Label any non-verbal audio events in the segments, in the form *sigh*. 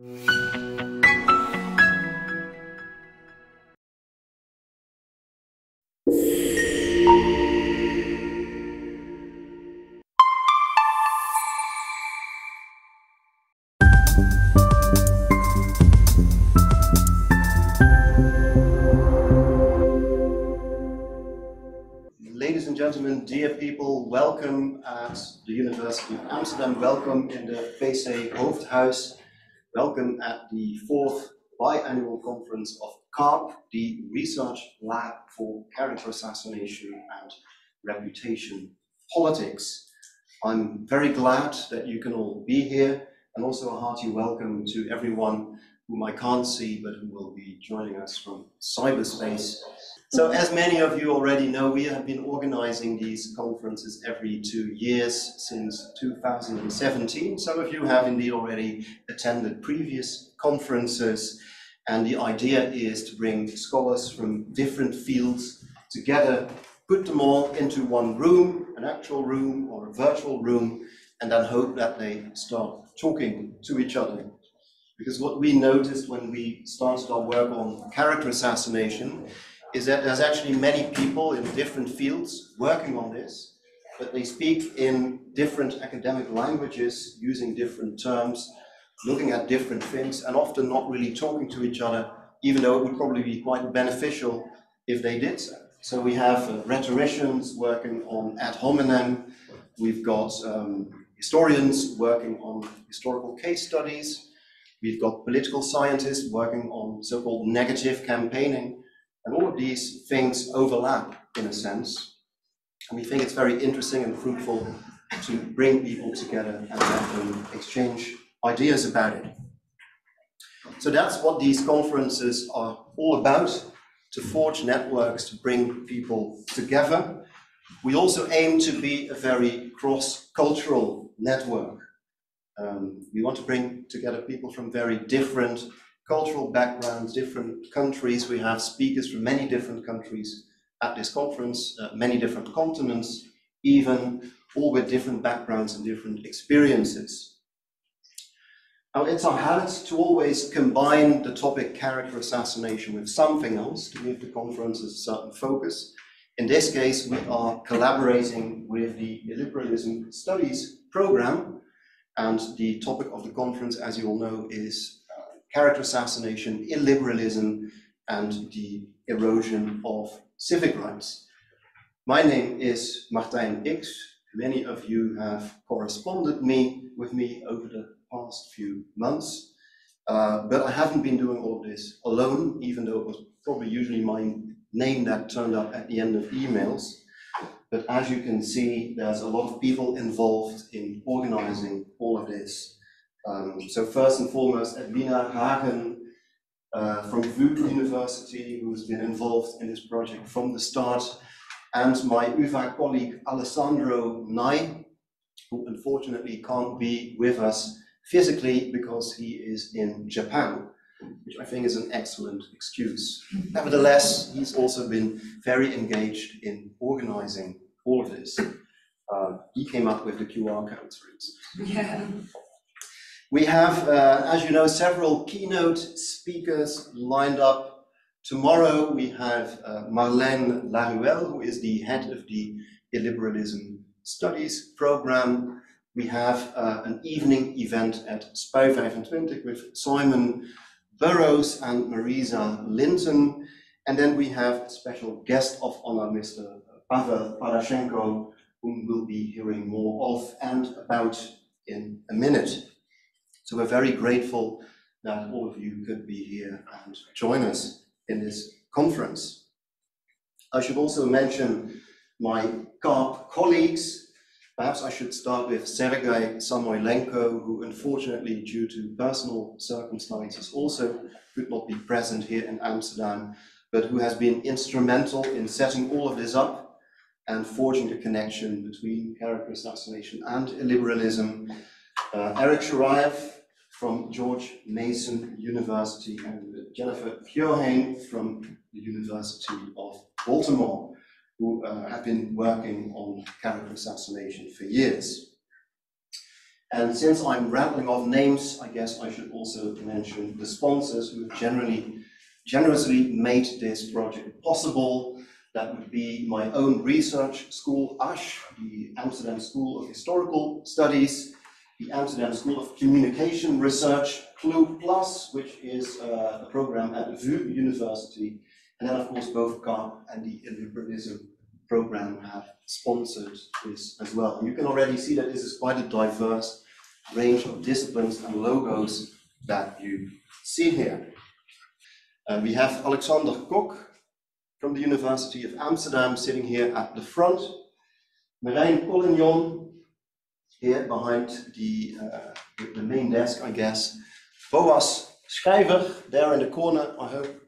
Ladies and gentlemen, dear people, welcome at the University of Amsterdam. Welcome in the PC Hoofdhuis. Welcome at the fourth biannual conference of CARP, the Research Lab for Character Assassination and Reputation Politics. I'm very glad that you can all be here and also a hearty welcome to everyone whom I can't see but who will be joining us from cyberspace. So as many of you already know, we have been organizing these conferences every two years since 2017. Some of you have indeed already attended previous conferences. And the idea is to bring scholars from different fields together, put them all into one room, an actual room or a virtual room, and then hope that they start talking to each other. Because what we noticed when we started our work on character assassination is that there's actually many people in different fields working on this, but they speak in different academic languages, using different terms, looking at different things, and often not really talking to each other, even though it would probably be quite beneficial if they did so. So we have uh, rhetoricians working on ad hominem, we've got um, historians working on historical case studies, we've got political scientists working on so-called negative campaigning, and all of these things overlap in a sense. And we think it's very interesting and fruitful to bring people together and let them exchange ideas about it. So that's what these conferences are all about, to forge networks, to bring people together. We also aim to be a very cross-cultural network. Um, we want to bring together people from very different cultural backgrounds, different countries. We have speakers from many different countries at this conference, uh, many different continents, even all with different backgrounds and different experiences. Now, it's our habit to always combine the topic character assassination with something else to give the conference a certain focus. In this case, we are collaborating with the Illiberalism Studies program, and the topic of the conference, as you all know, is character assassination, illiberalism, and the erosion of civic rights. My name is Martijn Icks. Many of you have corresponded me with me over the past few months, uh, but I haven't been doing all of this alone, even though it was probably usually my name that turned up at the end of emails. But as you can see, there's a lot of people involved in organizing all of this. Um, so first and foremost, Edwina Hagen uh, from VU University, who's been involved in this project from the start, and my UvA colleague Alessandro Nai, who unfortunately can't be with us physically because he is in Japan, which I think is an excellent excuse. Nevertheless, he's also been very engaged in organizing all of this. Uh, he came up with the QR codes, for instance. Yeah. We have, uh, as you know, several keynote speakers lined up. Tomorrow we have uh, Marlène Laruelle, who is the head of the Illiberalism Studies program. We have uh, an evening event at Spui 25 with Simon Burrows and Marisa Linton. And then we have a special guest of honor, Mr. Pavel Palazhchenko, whom we'll be hearing more of and about in a minute. So we're very grateful that all of you could be here and join us in this conference. I should also mention my CARP colleagues. Perhaps I should start with Sergei Samoylenko, who unfortunately, due to personal circumstances, also could not be present here in Amsterdam, but who has been instrumental in setting all of this up and forging the connection between character assassination and illiberalism. Uh, Eric Shiraev, from George Mason University and Jennifer Keohane from the University of Baltimore, who uh, have been working on character assassination for years. And since I'm rattling off names, I guess I should also mention the sponsors who have generally, generously made this project possible. That would be my own research school, ASH, the Amsterdam School of Historical Studies, the Amsterdam School of Communication Research, CLUE+, which is uh, a program at VU University, and then of course both CARP and the Illiberalism program have sponsored this as well. And you can already see that this is quite a diverse range of disciplines and logos that you see here. Uh, we have Alexander Kok from the University of Amsterdam sitting here at the front. Marijn Collignon here behind the, uh, the main desk, I guess. Boas Schrijver there in the corner, I hope.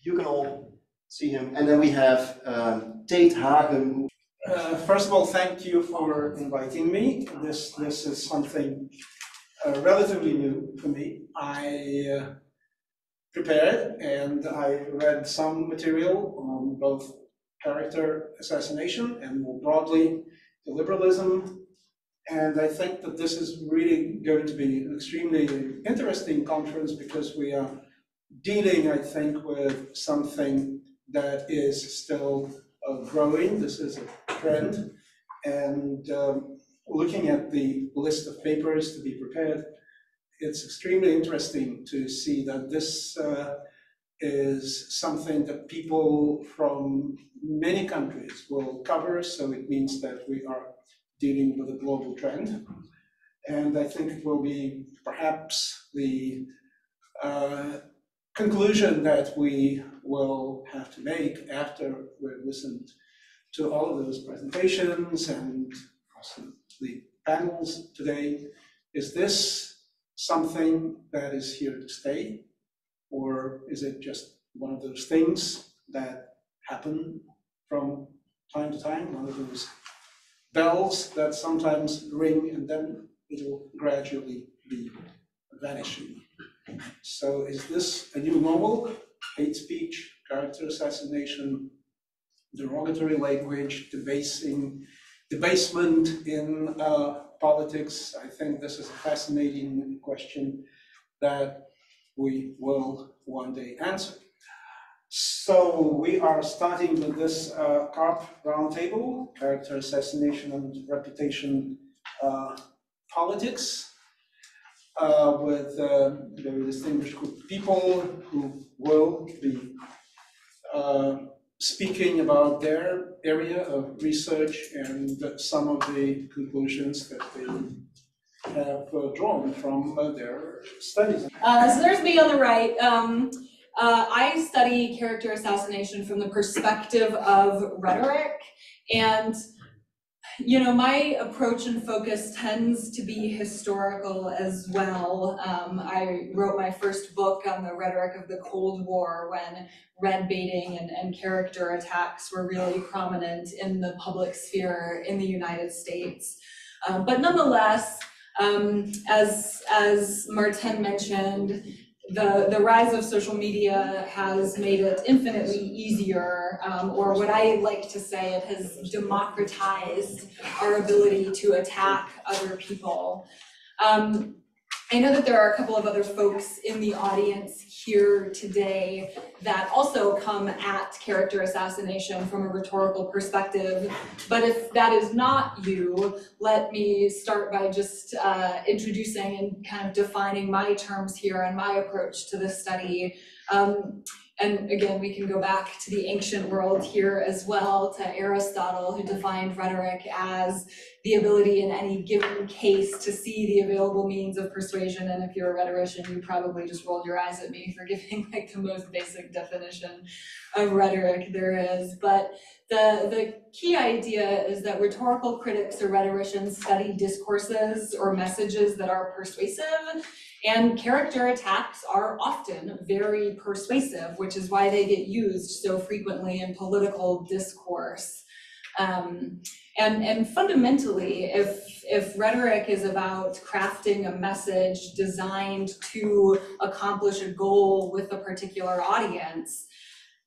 You can all see him. And then we have um, Tate Hagen. Uh, first of all, thank you for inviting me. This, this is something uh, relatively new for me. I uh, prepared and I read some material on both character assassination and more broadly liberalism. And I think that this is really going to be an extremely interesting conference because we are dealing, I think, with something that is still uh, growing. This is a trend. And um, looking at the list of papers to be prepared, it's extremely interesting to see that this uh, is something that people from many countries will cover. So it means that we are dealing with a global trend. And I think it will be perhaps the uh, conclusion that we will have to make after we've listened to all of those presentations and the panels today. Is this something that is here to stay? Or is it just one of those things that happen from time to time, one of those bells that sometimes ring and then it will gradually be vanishing? So is this a new normal? Hate speech, character assassination, derogatory language, debasing, debasement in uh, politics? I think this is a fascinating question that we will one day answer. So we are starting with this uh, CARP roundtable, character assassination and reputation uh, politics uh, with uh, very distinguished group of people who will be uh, speaking about their area of research and some of the conclusions that they have uh, drawn from uh, their studies. Uh, so there's me on the right. Um, I study character assassination from the perspective of rhetoric and you know, my approach and focus tends to be historical as well. Um, I wrote my first book on the rhetoric of the Cold War when red baiting and, and character attacks were really prominent in the public sphere in the United States. Um, but nonetheless, um, as, as Martin mentioned, the, the rise of social media has made it infinitely easier, um, or what I like to say, it has democratized our ability to attack other people. Um, I know that there are a couple of other folks in the audience here today that also come at character assassination from a rhetorical perspective. But if that is not you, let me start by just uh, introducing and kind of defining my terms here and my approach to this study. Um, and again, we can go back to the ancient world here as well, to Aristotle, who defined rhetoric as the ability in any given case to see the available means of persuasion. And if you're a rhetorician, you probably just rolled your eyes at me for giving *laughs* like the most basic definition of rhetoric there is. But the, the key idea is that rhetorical critics or rhetoricians study discourses or messages that are persuasive and character attacks are often very persuasive, which is why they get used so frequently in political discourse. Um, and, and fundamentally, if, if rhetoric is about crafting a message designed to accomplish a goal with a particular audience,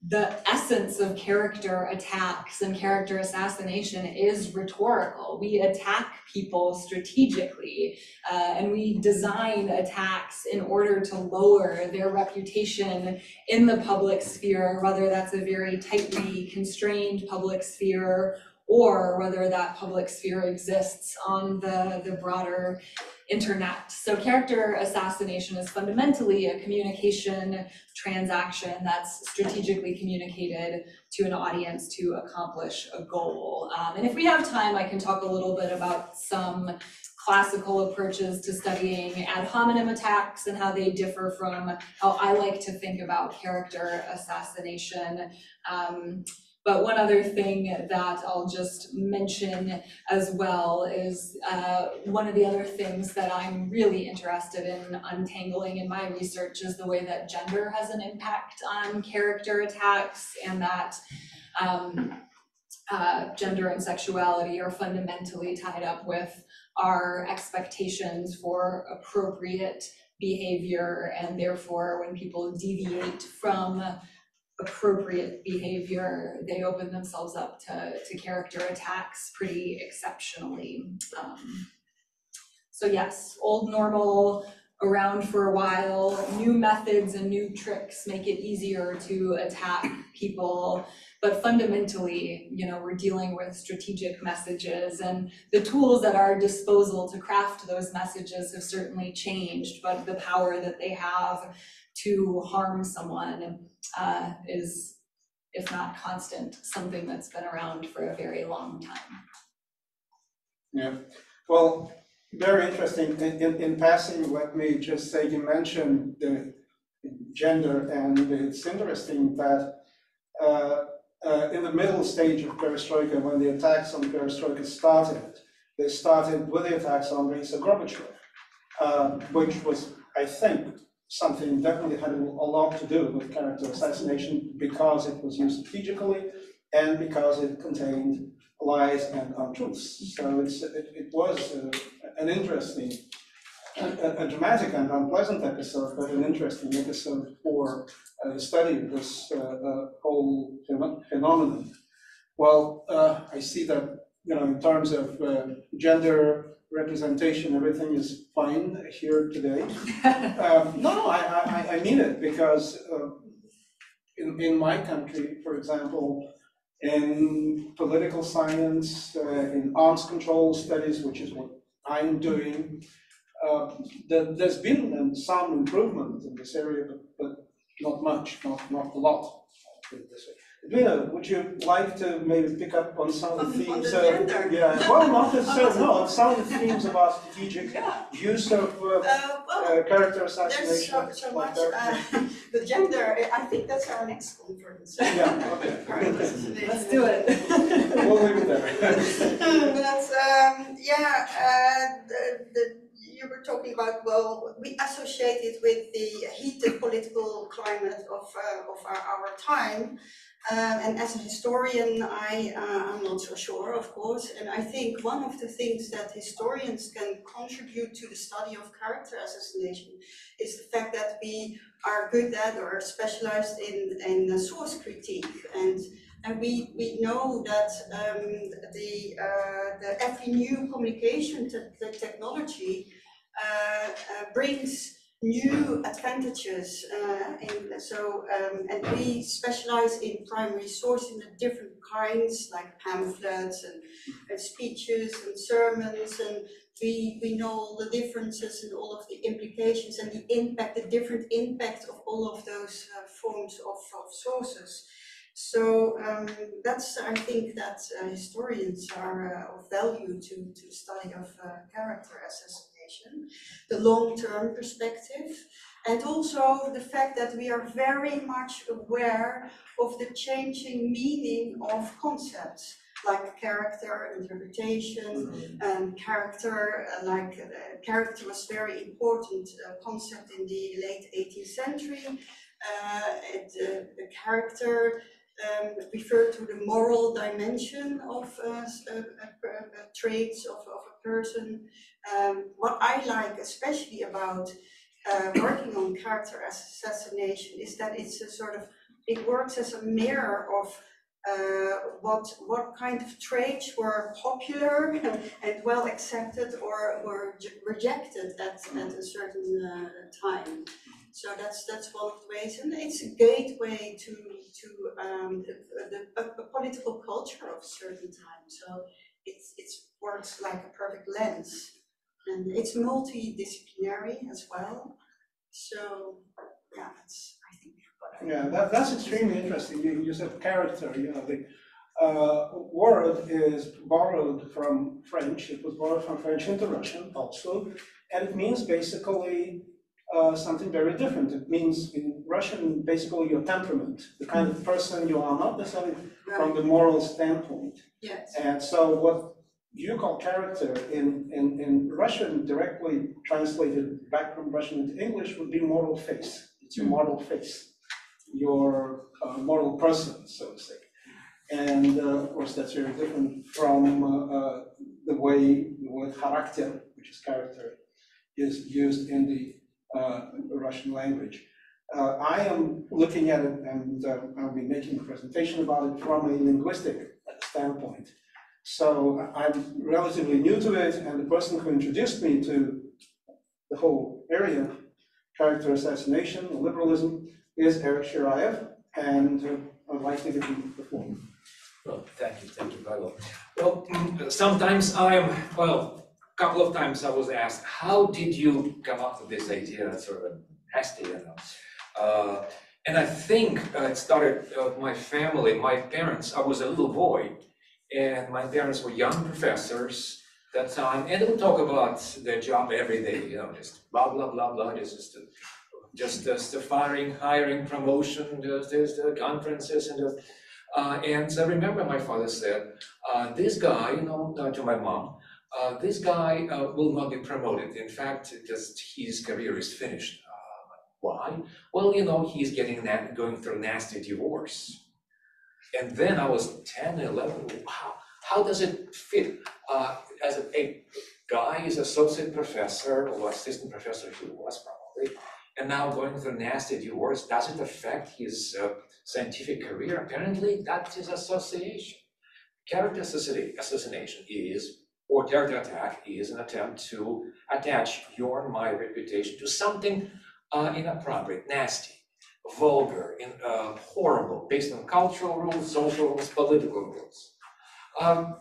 the essence of character attacks and character assassination is rhetorical. We attack people strategically, uh, and we design attacks in order to lower their reputation in the public sphere, whether that's a very tightly constrained public sphere or whether that public sphere exists on the, the broader internet. So character assassination is fundamentally a communication transaction that's strategically communicated to an audience to accomplish a goal. Um, and if we have time, I can talk a little bit about some classical approaches to studying ad hominem attacks and how they differ from how I like to think about character assassination. Um, but one other thing that I'll just mention as well is uh, one of the other things that I'm really interested in untangling in my research is the way that gender has an impact on character attacks and that um, uh, gender and sexuality are fundamentally tied up with our expectations for appropriate behavior and therefore when people deviate from appropriate behavior, they open themselves up to, to character attacks pretty exceptionally. Um, so yes, old normal, around for a while, new methods and new tricks make it easier to attack people. But fundamentally, you know, we're dealing with strategic messages and the tools at our disposal to craft those messages have certainly changed, but the power that they have to harm someone uh, is, if not constant, something that's been around for a very long time. Yeah, well, very interesting. In, in, in passing, let me just say, you mentioned the gender, and it's interesting that uh, uh, in the middle stage of perestroika, when the attacks on perestroika started, they started with the attacks on Raisa Gorbachev, uh, which was, I think, something definitely had a lot to do with character assassination because it was used strategically and because it contained lies and untruths. So it, it was uh, an interesting, a, a, dramatic and unpleasant episode, but an interesting episode for uh, the study of this uh, uh whole phenomenon. Well, uh, I see that, you know, in terms of uh, gender representation, everything is fine here today. *laughs* um, no, I, I, I mean it because uh, in, in my country, for example, in political science, uh, in arms control studies, which is what I'm doing, uh, the, there's been some improvement in this area, but, but not much, not, not a lot. Lena, would you like to maybe pick up on some of the themes? on the uh. Yeah, well, not necessarily, *laughs* Oh, no, some of the themes about strategic Yeah. use of uh, Uh, well, uh, character there's assassination. so, so like much, that. uh, *laughs* the gender, I think that's our next conference. Yeah, okay. *laughs* Let's do it. We'll leave it there. But, um, yeah, uh, the, the, you were talking about, well, we associate it with the heated political climate of, uh, of our, our time. Um, and as a historian, I, uh, I'm not so sure, of course, and I think one of the things that historians can contribute to the study of character assassination is the fact that we are good at or specialized in, in source critique. And, and we, we know that um, the, uh, the every new communication te technology uh, uh, brings new advantages uh, in, so um, and we specialize in primary sourcing the different kinds like pamphlets and, and speeches and sermons and we, we know all the differences and all of the implications and the impact, the different impact of all of those uh, forms of, of sources. So um, that's, I think that uh, historians are uh, of value to, to the study of uh, character assessment the long-term perspective, and also the fact that we are very much aware of the changing meaning of concepts like character, interpretation, and character, uh, like uh, character was very important uh, concept in the late 18th century. Uh, it, uh, the character um, refer to the moral dimension of uh, traits of, of a person. Um, what I like especially about uh, working on character assassination is that it's a sort of it works as a mirror of uh, what what kind of traits were popular *laughs* and well accepted or were rejected at, at a certain uh, time. So that's that's one of the ways, and it's a gateway to to um, the, the, a, political culture of a certain time. So it's it's works like a perfect lens, and it's multidisciplinary as well. So yeah, that's I think what I. Yeah, that, that's extremely interesting. You, you said character, you know, the uh, word is borrowed from French. It was borrowed from French into Russian also. And it means basically uh, something very different. It means in Russian, basically your temperament, the kind of person you are, not necessarily from the moral standpoint. Yes. And so what you call character in, in, in Russian, directly translated back from Russian into English, would be moral face. It's your moral face, your uh, moral person, so to say. And uh, of course, that's very different from uh, uh, the way the word character, which is character, is used in the uh, Russian language. Uh, I am looking at it and uh, I'll be making a presentation about it from a linguistic standpoint. So I'm relatively new to it, and the person who introduced me to the whole area, character assassination, liberalism, is Eric Shiraev, and uh, I'd like to give him the floor. Well, thank you, thank you, Paolo. Well, sometimes I'm, well, a couple of times I was asked, how did you come up with this idea? Sort of nasty, you know. Uh, and I think uh, it started uh, my family, my parents. I was a little boy, and my parents were young professors that time, and they would talk about their job every day, you know, just blah blah blah blah, just just, just, just the firing, hiring, promotion, just, just the conferences, and just uh, and I remember my father said, uh, this guy, you know, uh, to my mom, uh, this guy uh, will not be promoted. In fact, just his career is finished. Uh, why? Well, you know, he's getting na- going through nasty divorce. And then I was 10, 11, wow, how does it fit? Uh, as a, a guy is associate professor or assistant professor, he was probably, and now going through nasty divorce, does it affect his uh, scientific career? Apparently, that is association. Character assassination is, or character attack is an attempt to attach your and my reputation to something uh, inappropriate, nasty, vulgar, in, uh, horrible, based on cultural rules, social rules, political rules. Um,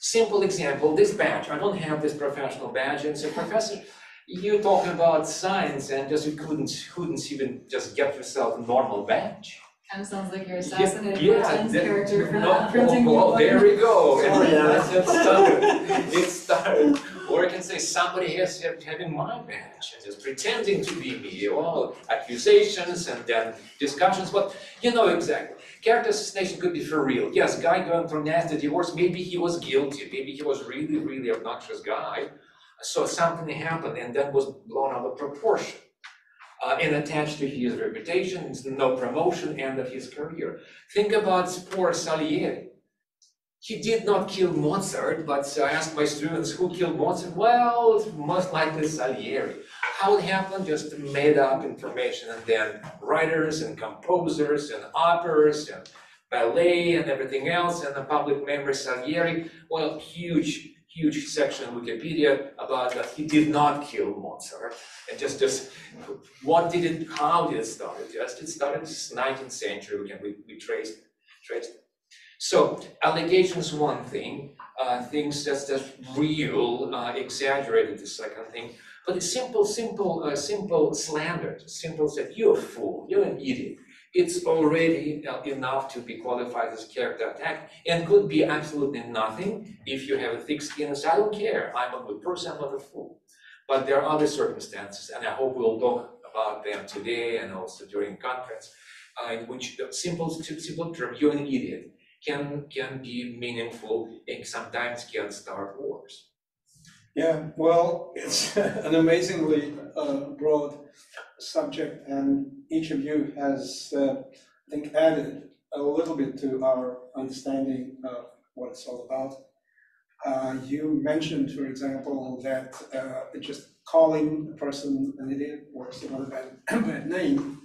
simple example, this badge, I don't have this professional badge, and so professor, you talk about science and just you couldn't, couldn't even just get yourself a normal badge. Kind of sounds like you're Yeah, assassinating yeah, Martin's that- character for *laughs* no, not printing well, there we go. Sorry, And Anna. that's *laughs* it started. It started. Or I can say somebody has having my badge and just pretending to be me, all accusations and then discussions, but you know exactly. Character assassination could be for real. Yes, guy going through nasty divorce, maybe he was guilty, maybe he was really, really obnoxious guy. So something happened and that was blown out of proportion. Uh, and attached to his reputation, no promotion, end of his career. Think about poor Salieri. He did not kill Mozart, but uh, I asked my students who killed Mozart. Well, most likely Salieri. How it happened? Just made up information, and then writers and composers and operas and ballet and everything else, and the public memory Salieri. Well, huge, huge section in Wikipedia about that he did not kill Mozart. And just, just what did it, how did it start? Just it started in the nineteenth century. We can we, we traced traced. So allegations one thing, uh, things that's just real, uh, exaggerated the second thing. But it's simple, simple, uh, simple slander, simple said, you're a fool, you're an idiot. It's already uh, enough to be qualified as character attack and could be absolutely nothing if you have a thick skin and say, I don't care, I'm a good person, I'm not a fool. But there are other circumstances, and I hope we'll talk about them today and also during conference, uh, in which the simple, simple term, you're an idiot, can, can be meaningful and sometimes can start wars. Yeah, well, it's *laughs* an amazingly uh, broad subject, and each of you has, uh, I think, added a little bit to our understanding of what it's all about. Uh, you mentioned, for example, that uh, just calling a person an idiot or some other bad, *clears throat* bad name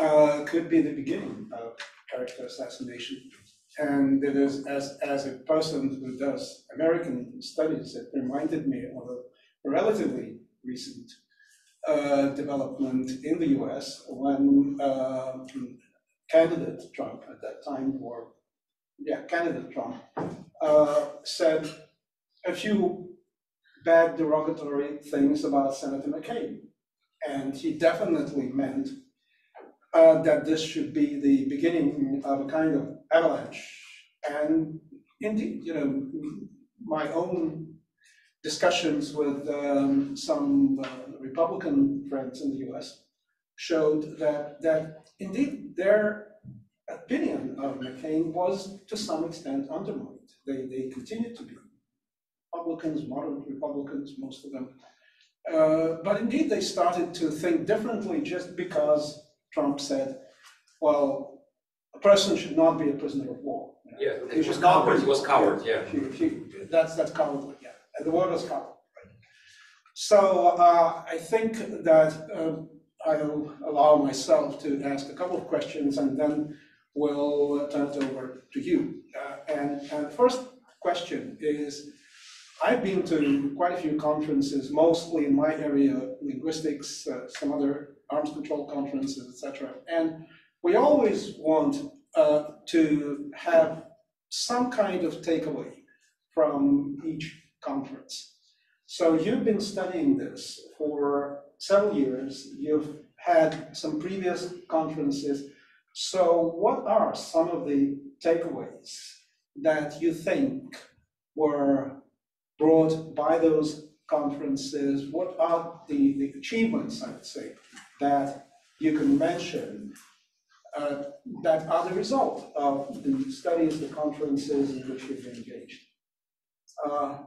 uh, could be the beginning of character assassination. And it is, as, as a person who does American studies, it reminded me of a relatively recent uh, development in the US when uh, candidate Trump at that time, or yeah, candidate Trump, uh, said a few bad derogatory things about Senator McCain. And he definitely meant uh, that this should be the beginning of a kind of avalanche. And indeed, you know, my own discussions with um, some uh, Republican friends in the US showed that, that indeed their opinion of McCain was to some extent undermined. They, they continued to be Republicans, moderate Republicans, most of them. Uh, but indeed, they started to think differently just because Trump said, well, a person should not be a prisoner of war. you know. Yeah, He it was should not coward, be- it was coward, yeah. He- he- that's, that's cowardly, yeah, and the word was coward. right. So, uh, I think that, um, I'll allow myself to ask a couple of questions and then we'll turn it over to you. Uh, and, and the first question is, I've been to quite a few conferences, mostly in my area, linguistics, uh, some other arms control conferences, et cetera. And we always want uh, to have some kind of takeaway from each conference. So you've been studying this for several years, you've had some previous conferences. So what are some of the takeaways that you think were brought by those conferences? What are the, the achievements, I would say, that you can mention uh, that are the result of the studies, the conferences in which been engaged? Uh,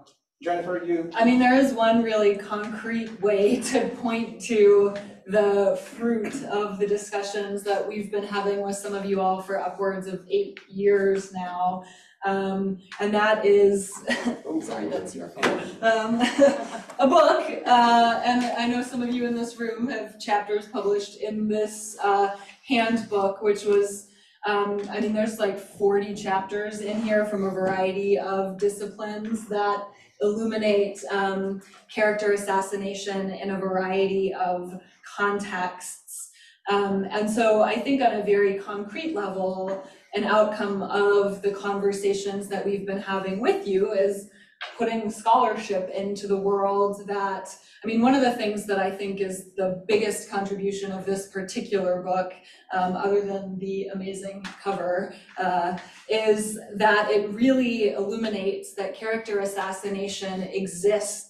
Jennifer, you, I mean, there is one really concrete way *laughs* to point to the fruit of the discussions that we've been having with some of you all for upwards of eight years now. Um, and that is, *laughs* oh, sorry, that's your fault. Um, *laughs* a book, uh, and I know some of you in this room have chapters published in this, uh, handbook, which was, um, I mean, there's like forty chapters in here from a variety of disciplines that illuminate um, character assassination in a variety of contexts. Um, and so I think on a very concrete level, an outcome of the conversations that we've been having with you is putting scholarship into the world that, I mean, one of the things that I think is the biggest contribution of this particular book, um, other than the amazing cover, uh, is that it really illuminates that character assassination exists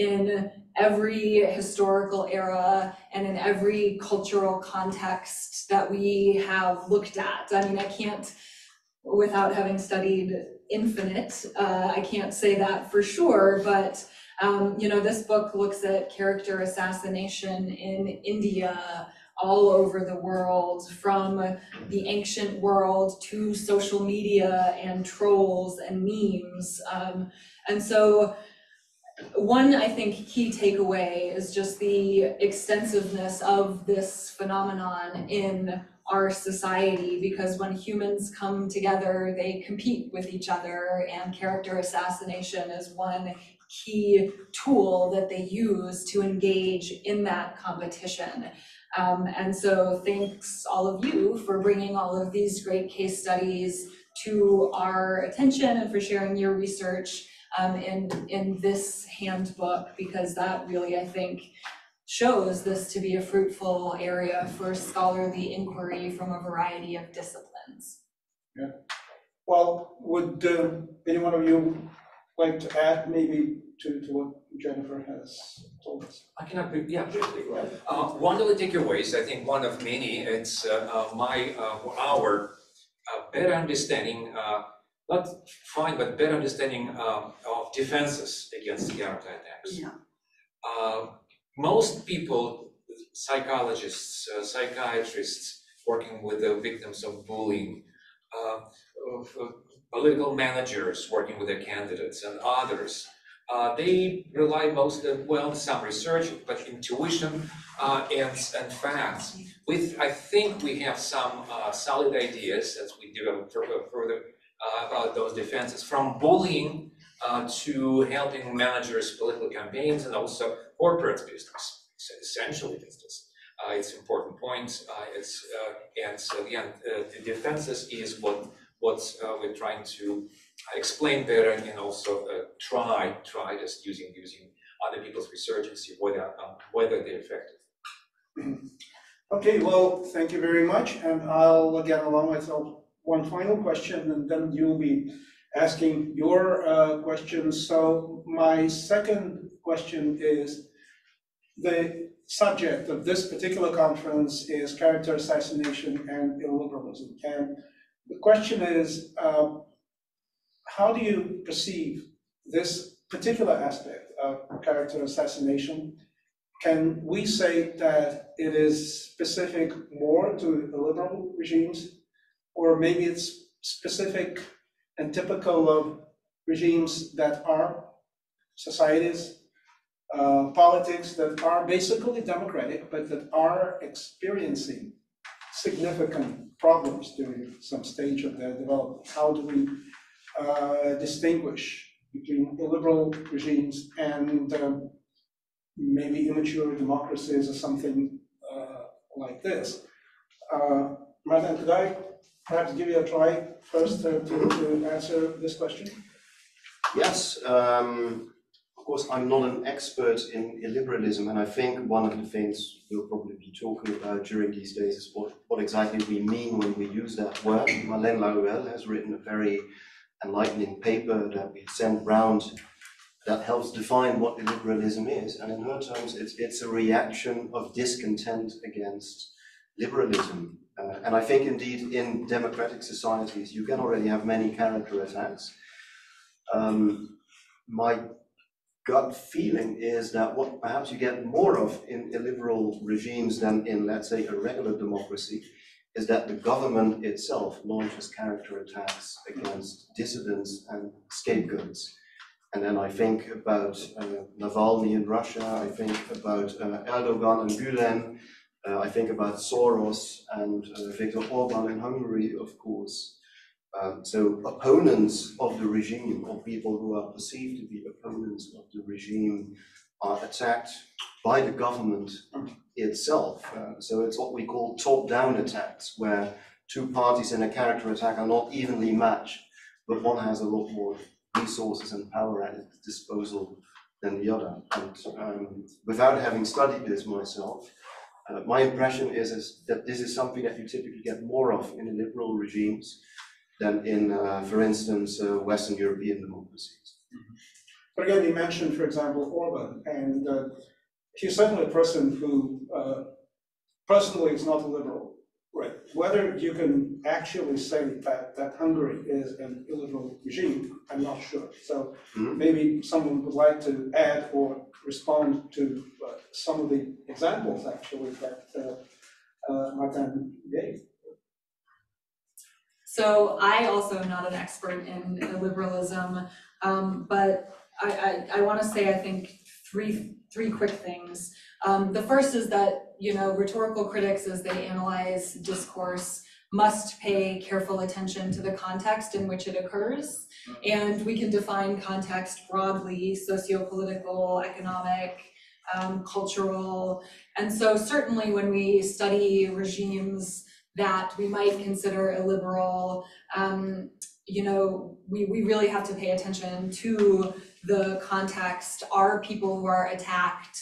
in every historical era and in every cultural context that we have looked at. I mean, I can't, without having studied infinite, uh, I can't say that for sure, but um, you know, this book looks at character assassination in India, all over the world, from the ancient world to social media and trolls and memes. Um, and so one, I think, key takeaway is just the extensiveness of this phenomenon in our society, because when humans come together, they compete with each other, and character assassination is one key tool that they use to engage in that competition. Um, and so thanks all of you for bringing all of these great case studies to our attention and for sharing your research um, in, in this handbook, because that really, I think, shows this to be a fruitful area for scholarly inquiry from a variety of disciplines. Yeah. Well, would uh, any one of you like to add maybe to, to what Jennifer has told us? I can, agree- yeah, briefly. Uh, one of the takeaways, I think one of many, it's uh, uh, my, uh, our uh, better understanding, uh, not fine, but better understanding um, of defenses against character attacks. Yeah. Uh, most people, psychologists, uh, psychiatrists working with the victims of bullying, uh, uh, political managers working with their candidates and others, Uh, they rely mostly, well, some research, but intuition uh, and, and facts. With, I think we have some uh, solid ideas as we develop further, further uh, about those defenses, from bullying uh, to helping managers political campaigns and also corporate business, so essentially business. Uh, it's important point. Uh, it's uh, and so again, uh, the defenses is what what uh, we're trying to explain better and also uh, try try just using using other people's research and see whether uh, whether they're effective. *clears throat* Okay, well, thank you very much, and I'll get along with uh, one final question, and then you'll be asking your uh, questions. So my second question is, the subject of this particular conference is character assassination and illiberalism. And the question is, um, how do you perceive this particular aspect of character assassination? Can we say that it is specific more to illiberal regimes? Or maybe it's specific and typical of regimes that are societies, uh, politics that are basically democratic, but that are experiencing significant problems during some stage of their development. How do we uh, distinguish between illiberal regimes and um, maybe immature democracies or something uh, like this? Uh, Martin, could I perhaps give you a try first to, to answer this question? Yes, um, of course, I'm not an expert in illiberalism, and I think one of the things we'll probably be talking about during these days is what, what exactly we mean when we use that word. Marlène Laruelle has written a very enlightening paper that we sent round that helps define what illiberalism is, and in her terms, it's, it's a reaction of discontent against liberalism. Uh, and I think indeed in democratic societies, you can already have many character attacks. Um, my gut feeling is that what perhaps you get more of in illiberal regimes than in, let's say, a regular democracy, is that the government itself launches character attacks against dissidents and scapegoats. And then I think about uh, Navalny in Russia, I think about uh, Erdogan and Gulen, I think about Soros and uh, Viktor Orban in Hungary, of course. Um, so opponents of the regime, or people who are perceived to be opponents of the regime, are attacked by the government itself. Uh, so it's what we call top-down attacks, where two parties in a character attack are not evenly matched, but one has a lot more resources and power at its disposal than the other. And um, without having studied this myself, uh, my impression is, is that this is something that you typically get more of in liberal regimes than in, uh, for instance, uh, Western European democracies. But again, you mentioned, for example, Orban, and uh, he's certainly a person who uh, personally is not a liberal. Right. Whether you can actually say that, that Hungary is an illiberal regime, I'm not sure. So Mhm. maybe someone would like to add or respond to uh, some of the examples actually that uh, uh, Martin gave. So I also am not an expert in liberalism, um, but I, I, I wanna say, I think, three, three quick things. Um, the first is that, you know, rhetorical critics, as they analyze discourse, must pay careful attention to the context in which it occurs. And we can define context broadly, socio-political, economic, um, cultural. And so certainly when we study regimes that we might consider illiberal, um, you know, we, we really have to pay attention to the context. Are people who are attacked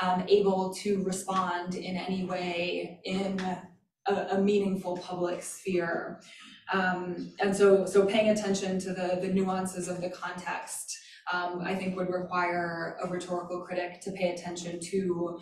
um, able to respond in any way in a, a meaningful public sphere? Um, and so, so paying attention to the, the nuances of the context, um, I think would require a rhetorical critic to pay attention to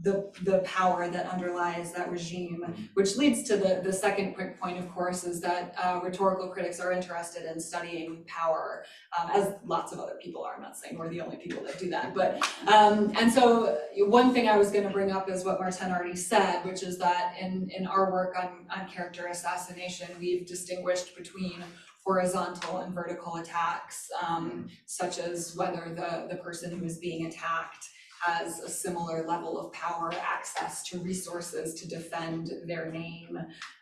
the, the power that underlies that regime, which leads to the, the second quick point, of course, is that uh, rhetorical critics are interested in studying power, um, as lots of other people are. I'm not saying we're the only people that do that, but, um, and so one thing I was gonna bring up is what Martin already said, which is that in, in our work on, on character assassination, we've distinguished between horizontal and vertical attacks, um, such as whether the, the person who is being attacked has a similar level of power, access to resources to defend their name.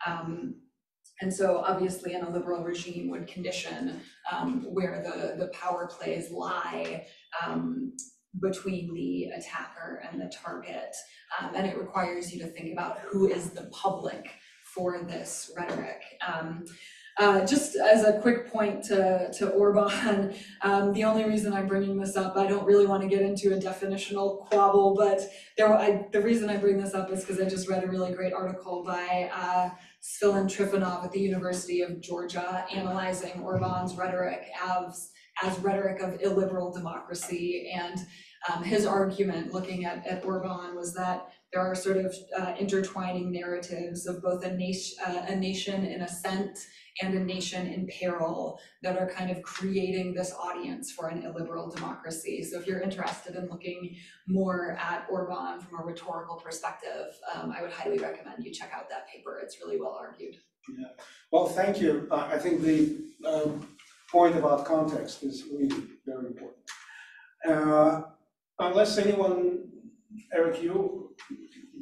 Um, and so obviously in a liberal regime would condition um, where the, the power plays lie um, between the attacker and the target. Um, and it requires you to think about who is the public for this rhetoric. Um, uh, just as a quick point to, to Orban, um, the only reason I'm bringing this up, I don't really want to get into a definitional quabble, but there, I, the reason I bring this up is because I just read a really great article by uh, Svilin Trifonov at the University of Georgia analyzing Orban's rhetoric as, as rhetoric of illiberal democracy. And um, his argument looking at, at Orban was that there are sort of uh, intertwining narratives of both a nation, uh, a nation in ascent and a nation in peril that are kind of creating this audience for an illiberal democracy. So if you're interested in looking more at Orban from a rhetorical perspective, um, I would highly recommend you check out that paper. It's really well argued. Yeah. Well, thank you. Uh, I think the um, point about context is really very important. Uh, Unless anyone, Eric, you,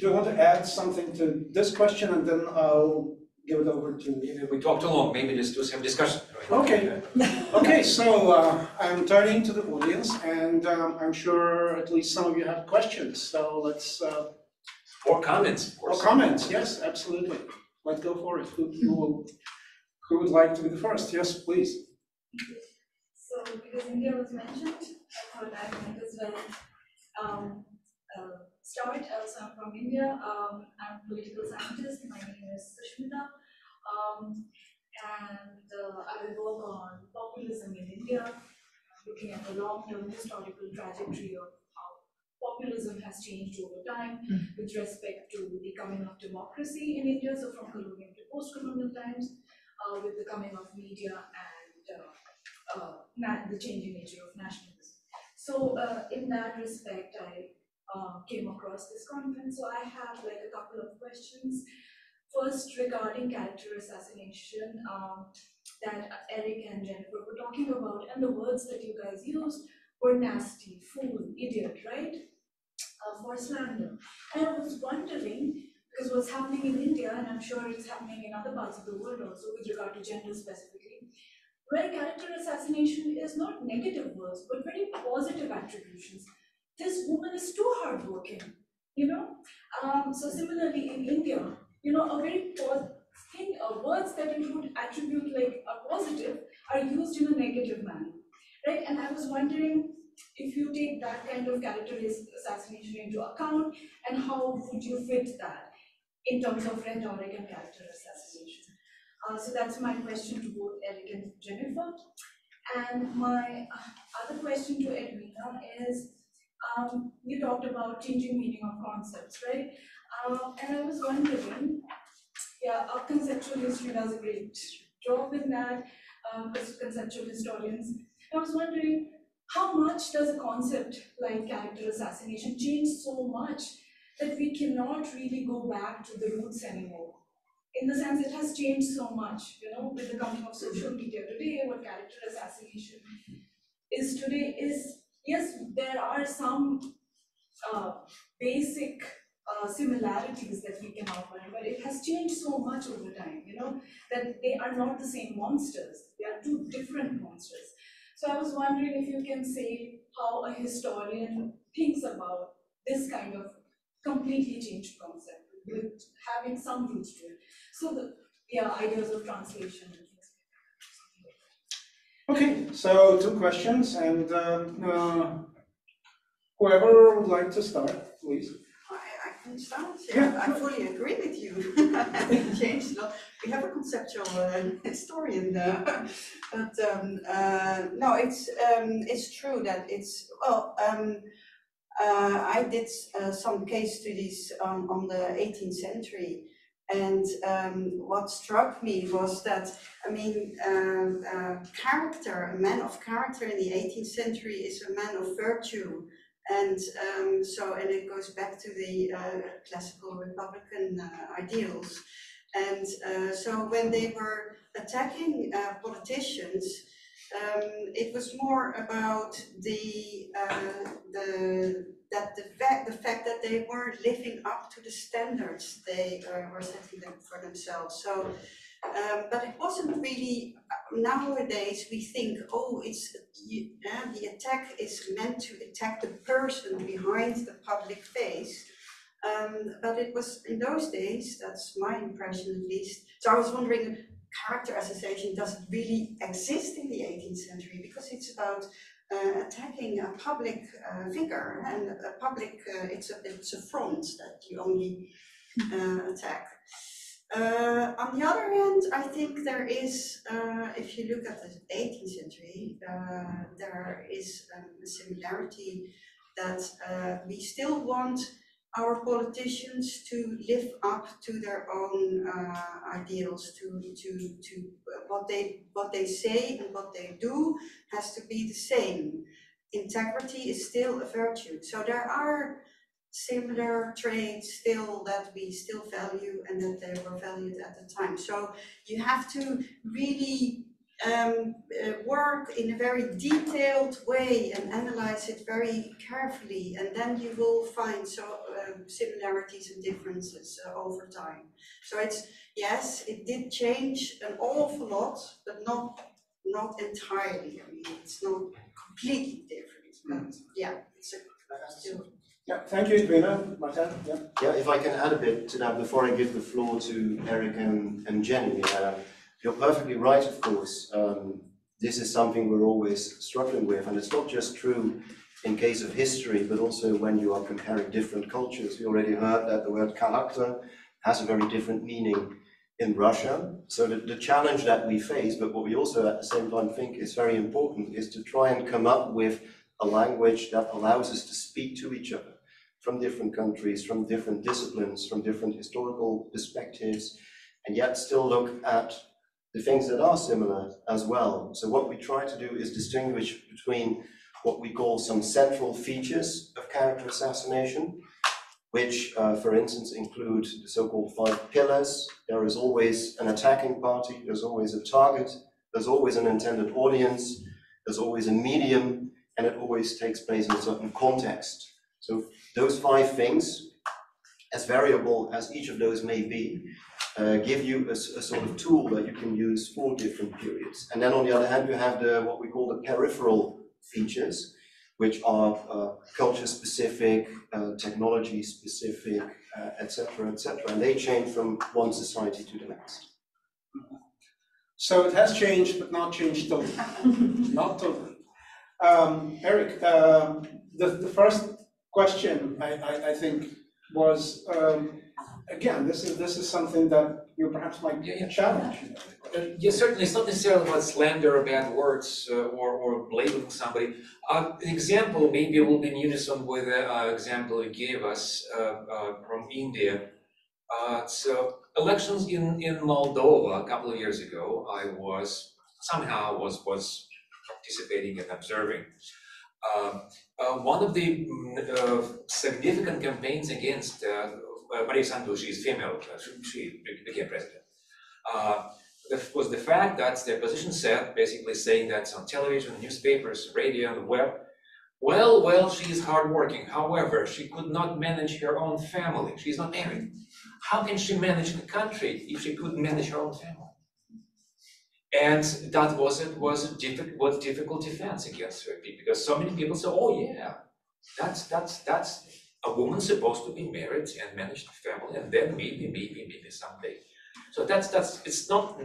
do you want to add something to this question and then I'll give it over to Maybe we talked too long, maybe just do some discussion. Okay. Okay, so uh, I'm turning to the audience and um, I'm sure at least some of you have questions, so let's, uh, Or comments, of or course. comments, yes, absolutely. Let's go for it. Who who will, who would like to be the first? Yes, please. So because India was mentioned, I thought I might as well um, uh, start. Also, I'm from India. Um, I'm a political scientist. My name is Sushmita. Um, and uh, I will work on populism in India, looking at the long-term historical trajectory of how populism has changed over time with respect to the coming of democracy in India, so from colonial to post-colonial times, uh, with the coming of media and uh, uh, the changing nature of nationalism. So uh, in that respect, I uh, came across this conference. So I have like a couple of questions. First, regarding character assassination um, that Eric and Jennifer were talking about, and the words that you guys used were nasty, fool, idiot, right? Uh, for slander. And I was wondering, because what's happening in India, and I'm sure it's happening in other parts of the world also with regard to gender specifically, where character assassination is not negative words, but very positive attributions. This woman is too hardworking, you know? Um, so similarly in India, you know, a very thing, uh, words that would attribute like a positive are used in a negative manner, right? And I was wondering if you take that kind of character assassination into account, and how would you fit that in terms of rhetoric and character assassination? Uh, so that's my question to both Eric and Jennifer. And my uh, other question to Edwina is, um, you talked about changing meaning of concepts, right? Uh, and I was wondering, yeah, our conceptual history does a great job in that, um, as conceptual historians. I was wondering, how much does a concept like character assassination change so much that we cannot really go back to the roots anymore? in the sense it has changed so much, you know, with the coming of social media today, what character assassination is today is, yes, there are some uh, basic uh, similarities that we can outline, but it has changed so much over time, you know, that they are not the same monsters, they are two different monsters. So I was wondering if you can say how a historian thinks about this kind of completely changed concept with having some roots to it. So the, yeah, ideas of translation and things like that. Okay, so two questions and um, uh, whoever would like to start, please. I, I can start, Yeah, I fully agree with you. It changed a lot. We have a conceptual uh, historian, uh, *laughs* but um, uh, no, it's um, it's true that it's well. Um, uh, I did uh, some case studies on, on the 18th century, and um, what struck me was that I mean, um, uh, character, a man of character in the 18th century is a man of virtue. And um, so, and it goes back to the uh, classical Republican uh, ideals. And uh, so when they were attacking uh, politicians, um, it was more about the, uh, the, that the fact, the fact that they weren't living up to the standards they uh, were setting them for themselves. So, um, but it wasn't really, nowadays we think, oh, it's, uh, the attack is meant to attack the person behind the public face. Um, but it was in those days, that's my impression at least. So I was wondering, character assassination doesn't really exist in the 18th century because it's about uh, attacking a public uh, figure and a public, uh, it's a it's a front that you only uh, attack. Uh, on the other hand, I think there is, uh, if you look at the 18th century, there is um, a similarity that we still want our politicians to live up to their own uh, ideals, to, to, to what they, what they say and what they do has to be the same. Integrity is still a virtue. So there are similar traits still that we still value and that they were valued at the time. So you have to really um, uh, work in a very detailed way and analyze it very carefully, and then you will find so um, similarities and differences uh, over time. So it's yes, it did change an awful lot, but not not entirely. I mean, it's not completely different, but yeah, it's a still. Yeah, thank you, Edwina, Martijn, yeah. Yeah, if I can add a bit to that before I give the floor to Eric and, and Jenny. Uh, you're perfectly right, of course. Um, this is something we're always struggling with, and it's not just true in case of history, but also when you are comparing different cultures. We already heard that the word character has a very different meaning in Russia. So the, the challenge that we face, but what we also at the same time think is very important, is to try and come up with a language that allows us to speak to each other from different countries, from different disciplines, from different historical perspectives, and yet still look at the things that are similar as well. So what we try to do is distinguish between what we call some central features of character assassination, which, uh, for instance, include the so-called five pillars. There is always an attacking party, there's always a target, there's always an intended audience, there's always a medium, and it always takes place in a certain context. So those five things, as variable as each of those may be, uh, give you a, a, sort of tool that you can use for different periods. And then on the other hand, you have the what we call the peripheral features, which are uh, culture specific, uh, technology specific, etc., uh, etc. Et and they change from one society to the next. So it has changed, but not changed totally. *laughs* not totally. Um, Eric, um, the, the first question I, I, I think was um, again, this is, this is something that you perhaps might Yeah, yeah. challenge. Uh, yeah, certainly, it's not necessarily about slander or bad words uh, or, or blaming somebody. Uh, an example maybe will be in unison with the uh, example you gave us uh, uh, from India. Uh, so elections in, in Moldova a couple of years ago, I was somehow was was participating and observing. Um, uh, one of the mm, uh, significant campaigns against uh, uh, Maia Sandu, she is female, uh, she became president, uh, was the fact that the opposition said, basically saying that on television, newspapers, radio, the web, well, well, she is hardworking. However, she could not manage her own family. She's not married. How can she manage the country if she couldn't manage her own family? And that was it was a difficult was difficult defense against her because so many people say, oh yeah, that's that's that's a woman supposed to be married and manage the family and then maybe, maybe, maybe someday. So that's, that's, it's not,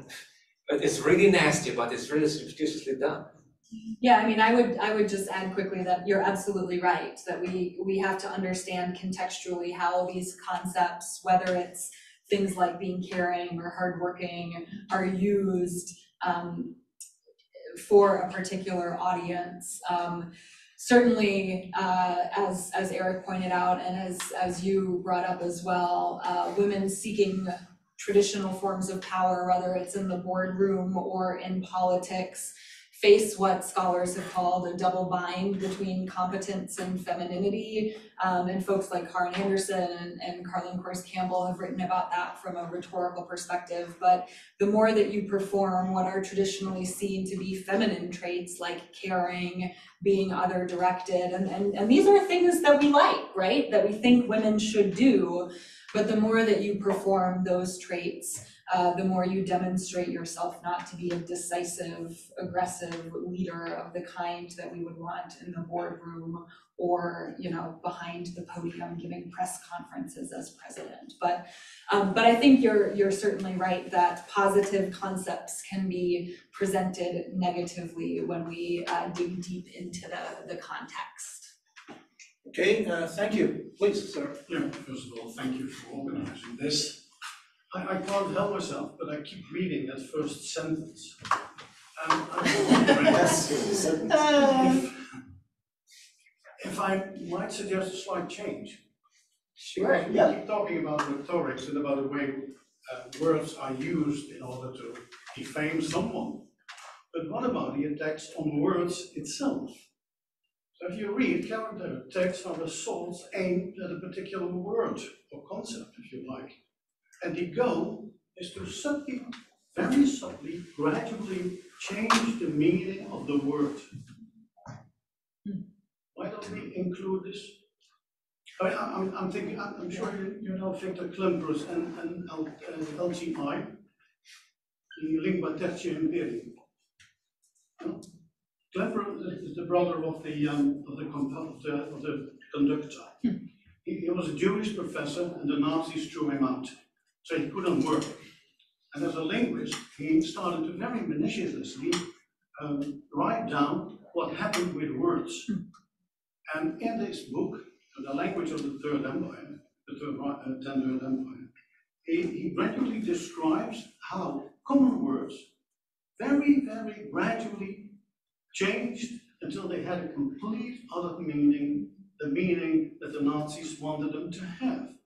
it's really nasty, but it's really surreptitiously done. Yeah, I mean, I would, I would just add quickly that you're absolutely right, that we, we have to understand contextually how these concepts, whether it's things like being caring or hardworking, are used um, for a particular audience. Um, certainly, uh, as, as Eric pointed out, and as, as you brought up as well, uh, women seeking traditional forms of power, whether it's in the boardroom or in politics, face what scholars have called a double bind between competence and femininity. Um, and folks like Karrin Anderson and, and Karlyn Kohrs Campbell have written about that from a rhetorical perspective. But the more that you perform what are traditionally seen to be feminine traits like caring, being other directed, and, and, and these are things that we like, right? That we think women should do. But the more that you perform those traits, uh, the more you demonstrate yourself not to be a decisive, aggressive leader of the kind that we would want in the boardroom or, you know, behind the podium giving press conferences as president. But, um, but I think you're, you're certainly right that positive concepts can be presented negatively when we, uh, dig deep into the, the context. Okay, uh, thank you. Please, sir. Yeah, first of all, thank you for organizing this. I, I can't help myself, but I keep reading that first sentence. And I'm *laughs* wondering Yes, if, if I might suggest a slight change. Sure. Because we keep talking about rhetorics and about the way uh, words are used in order to defame someone. But what about the attacks on words itself? So if you read character attacks are assaults aimed at a particular word or concept, if you like. And the goal is to subtly, very subtly, gradually change the meaning of the word. Why don't we include this? I, I'm thinking, I'm, sure you, you know Victor Klemperer and, and L, uh, LTI, the Lingua Tertii Imperii. No? Is the brother of the, um, of the, of the, of the conductor. He, he was a Jewish professor and the Nazis threw him out, so he couldn't work. And as a linguist, he started to very minutiously um, write down what happened with words. And in this book, The Language of the Third Empire, the Third, uh, Empire, he, he gradually describes how common words very, very gradually changed until they had a complete other meaning, the meaning that the Nazis wanted them to have.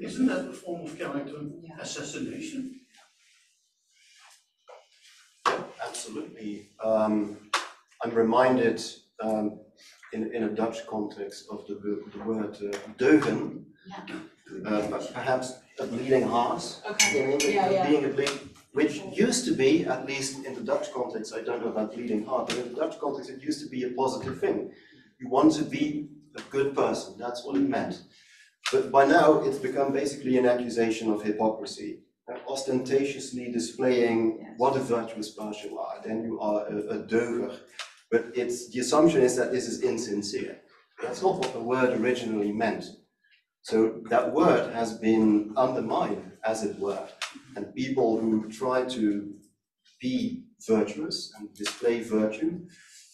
Isn't that a form of character Yeah. assassination? Absolutely. Um, I'm reminded um, in, in a Dutch context of the, wo- the word uh, deugen, uh, but perhaps a bleeding heart. Okay, in English, yeah, yeah. Being a bleed, which used to be, at least in the Dutch context, I don't know about bleeding heart, but in the Dutch context, it used to be a positive thing. You want to be a good person, that's what it meant. But by now, it's become basically an accusation of hypocrisy. uh, Ostentatiously displaying Yes. what a virtuous person you are, then you are a, a deuger. But it's, the assumption is that this is insincere. That's not what the word originally meant. So that word has been undermined, as it were. And people who try to be virtuous and display virtue,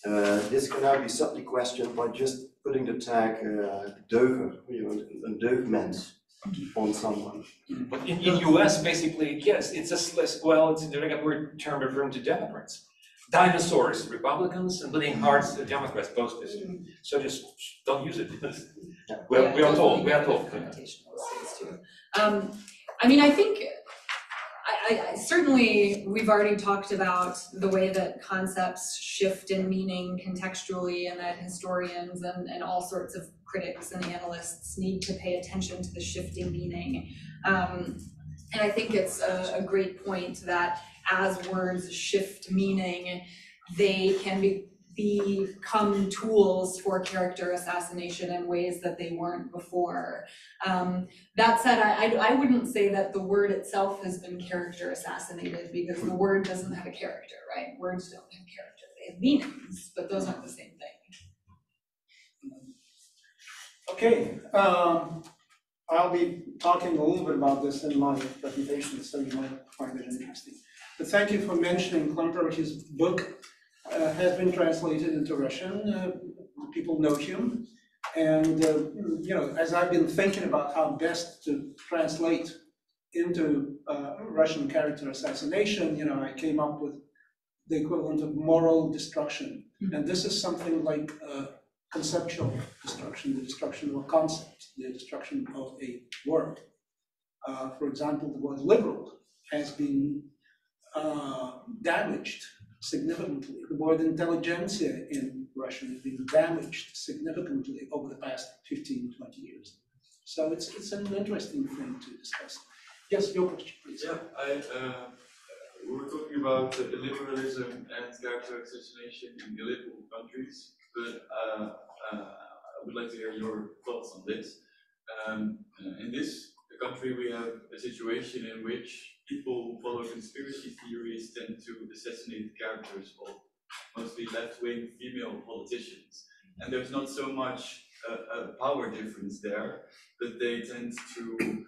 uh, this can now be subtly questioned by just putting the tag uh, deuger, you know, een deugdmens on someone. But in, in US, basically, yes, it's a, sl- well, it's a regulatory term referring to Democrats. Dinosaurs, Republicans, and bleeding hearts, the Democrats, both this. So just don't use it. We are, we are told, we are told. Connotation those. Um, I mean, I think, I, I, certainly, we've already talked about the way that concepts shift in meaning contextually and that historians and, and all sorts of critics and analysts need to pay attention to the shifting meaning. Um, and I think it's a, a great point that as words shift meaning, they can be, become tools for character assassination in ways that they weren't before. Um, that said, I, I, I wouldn't say that the word itself has been character assassinated because the word doesn't have a character, right? Words don't have character, they have meanings, but those aren't the same thing. Okay, um, I'll be talking a little bit about this in my presentation, so you might find it interesting. But thank you for mentioning Klemper, his book uh, has been translated into Russian, uh, people know him. And, uh, you know, as I've been thinking about how best to translate into uh, Russian character assassination, you know, I came up with the equivalent of moral destruction. And this is something like uh, conceptual destruction, the destruction of a concept, the destruction of a word. Uh, for example, the word liberal has been uh, damaged significantly. The word intelligentsia in Russian has been damaged significantly over the past 15, 20 years. So it's, it's an interesting thing to discuss. Yes, your question, please. Yeah, I, uh, we were talking about illiberalism and character assassination in illiberal countries, but uh, uh, I would like to hear your thoughts on this. Um, uh, in this country, we have a situation in which people who follow conspiracy theories tend to assassinate characters of mostly left-wing female politicians. And there's not so much uh, a power difference there, but they tend to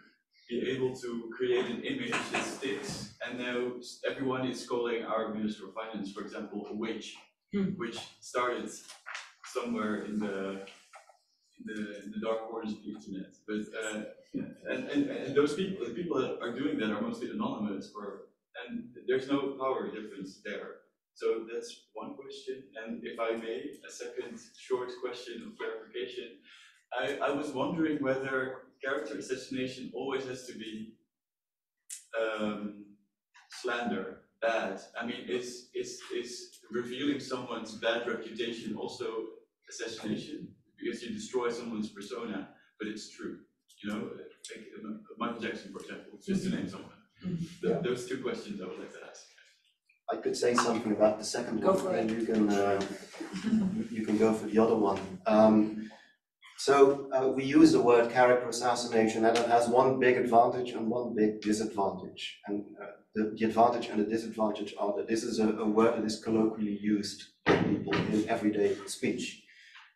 be able to create an image that sticks. And now everyone is calling our Minister of Finance, for example, a witch, which started somewhere in the in the, in the dark corners of the internet. But uh, and, and, and those people, the people that are doing that are mostly anonymous, or and there's no power difference there. So that's one question. And if I may, a second short question of clarification. I, I was wondering whether character assassination always has to be um, slander, bad. I mean, is, is, is revealing someone's bad reputation also assassination? Because you destroy someone's persona, but it's true. You know, like uh, Michael Jackson, for example, just to name someone. Th- Those two questions I would like to ask. I could say something about the second Go one, for and you can, uh, you- you can go for the other one. Um, so, uh, we use the word character assassination, and it has one big advantage and one big disadvantage. And uh, the, the advantage and the disadvantage are that this is a, a word that is colloquially used by people in everyday speech.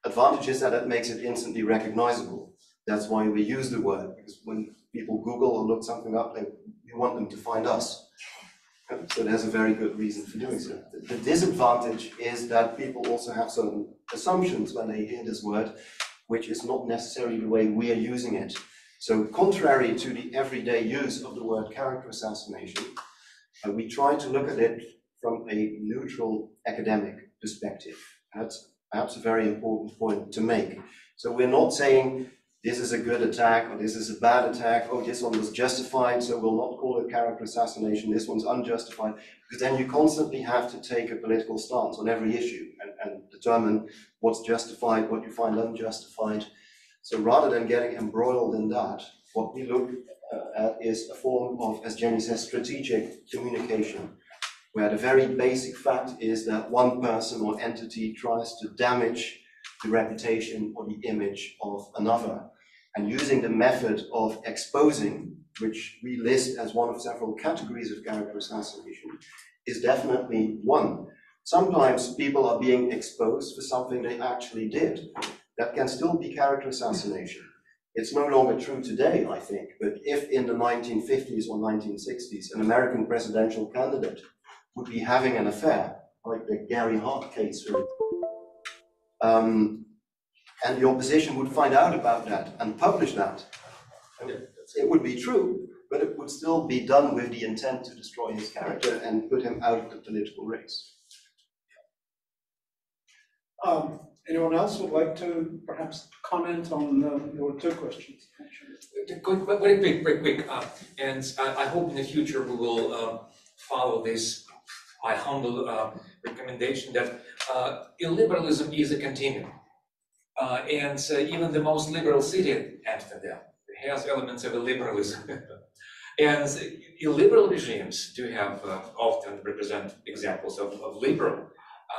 Advantage is that it makes it instantly recognizable. That's why we use the word, because when people Google or look something up, they, we want them to find us. So there's a very good reason for doing so. The- disadvantage is that people also have some assumptions when they hear this word, which is not necessarily the way we are using it. So contrary to the everyday use of the word character assassination, uh, we try to look at it from a neutral academic perspective. That's perhaps a very important point to make. So we're not saying this is a good attack or this is a bad attack, oh, this one was justified, so we'll not call it character assassination, this one's unjustified, because then you constantly have to take a political stance on every issue and, and determine what's justified, what you find unjustified. So rather than getting embroiled in that, what we look uh, at is a form of, as Jenny says, strategic communication, where the very basic fact is that one person or entity tries to damage the reputation or the image of another. And using the method of exposing, which we list as one of several categories of character assassination, is definitely one. Sometimes people are being exposed for something they actually did. That can still be character assassination. It's no longer true today, I think, but if in the 1950s or 1960s an American presidential candidate would be having an affair, like the Gary Hart case, um, and the opposition would find out about that and publish that. It would be true, but it would still be done with the intent to destroy his character and put him out of the political race. Um, anyone else would like to perhaps comment on uh, your two questions? Quick, very quick, very quick, uh, and I, I hope in the future we will, uh, follow this, my humble, uh, recommendation that, uh, illiberalism is a continuum. Uh, and uh, even the most liberal city, Amsterdam, has elements of liberalism. *laughs* And illiberal regimes do have, uh, often represent examples of, of liberal,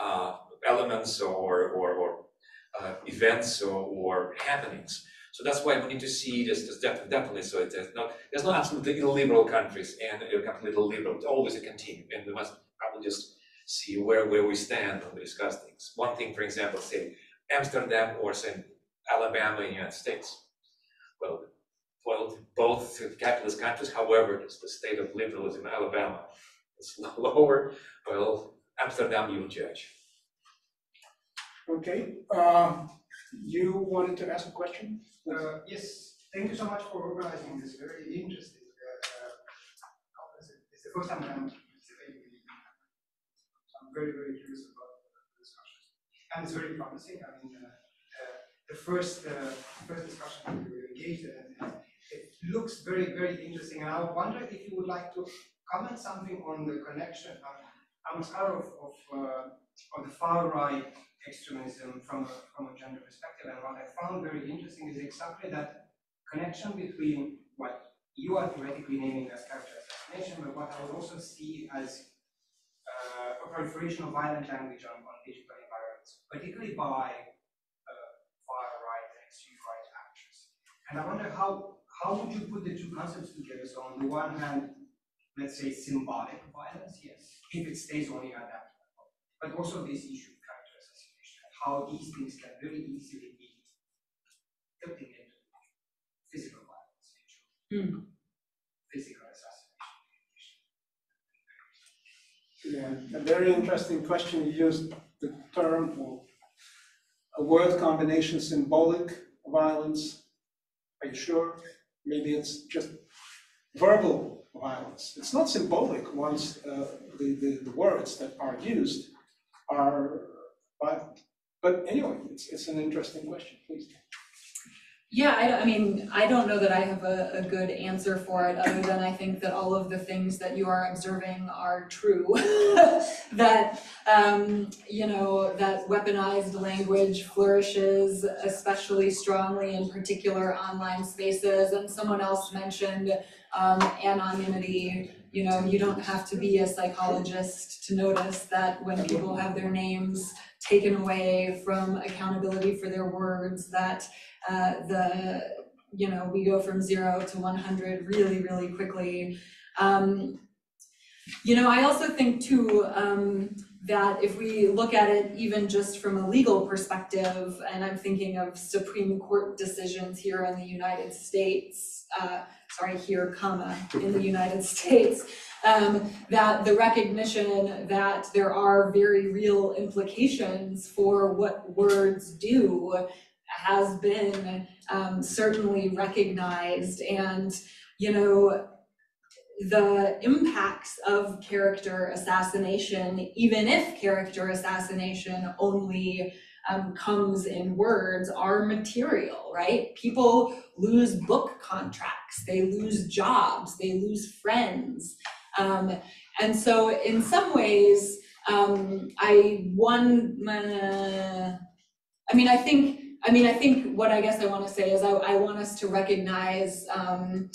uh, elements or, or, or, uh, events or, or happenings. So that's why we need to see this, def- definitely, so it is not, there's no absolutely illiberal countries and completely liberal, it's always a continuum, and we must probably just see where, where we stand when we discuss things. One thing, for example, say Amsterdam or say Alabama in the United States. Well, well, both capitalist countries, however, it's the state of liberalism in Alabama It's *laughs* lower, well, Amsterdam you will judge. Okay, uh, you wanted to ask a question? Uh, yes, thank you so much for organizing this very interesting uh, conference. It's the first time I'm participating in it. So I'm very, very curious about the discussions. And it's very promising. I mean, uh, uh, the first, uh, first discussion that we were engaged in, it looks very, very interesting. And I wonder if you would like to comment something on the connection. Um, I'm scared of, of, of the far right extremism from a, from a gender perspective. And what I found very interesting is exactly that connection between what you are theoretically naming as character assassination, but what I would also see as uh, a proliferation of violent language on, on digital particularly by uh, far right and extreme right actors. And I wonder how how would you put the two concepts together? So on the one hand, let's say symbolic violence, yes, if it stays only at that level, but also this issue of character assassination, and how these things can very easily be tipping into physical violence, Hmm. physical assassination. Yeah, a very interesting question. You used the term or a word combination, symbolic violence. Are you sure? Maybe it's just verbal violence. It's not symbolic once uh, the, the, the words that are used are violent. But anyway, it's, it's an interesting question, please. Yeah, I, I mean, I don't know that I have a, a good answer for it, other than I think that all of the things that you are observing are true. *laughs* That, um, you know, that weaponized language flourishes especially strongly in particular online spaces, and someone else mentioned, um, anonymity. You know, you don't have to be a psychologist to notice that when people have their names taken away from accountability for their words, that uh, the, you know, we go from zero to one hundred really, really quickly. Um, you know, I also think too, um, that if we look at it even just from a legal perspective, and I'm thinking of Supreme Court decisions here in the United States, uh, sorry, here, comma, in the United States, um, that the recognition that there are very real implications for what words do has been um, certainly recognized. And, you know, the impacts of character assassination, even if character assassination only um, comes in words, are material, right? People lose book contracts, they lose jobs, they lose friends. Um, and so in some ways, um, I one, uh, I mean, I think I mean, I think what I guess I want to say is I, I want us to recognize um,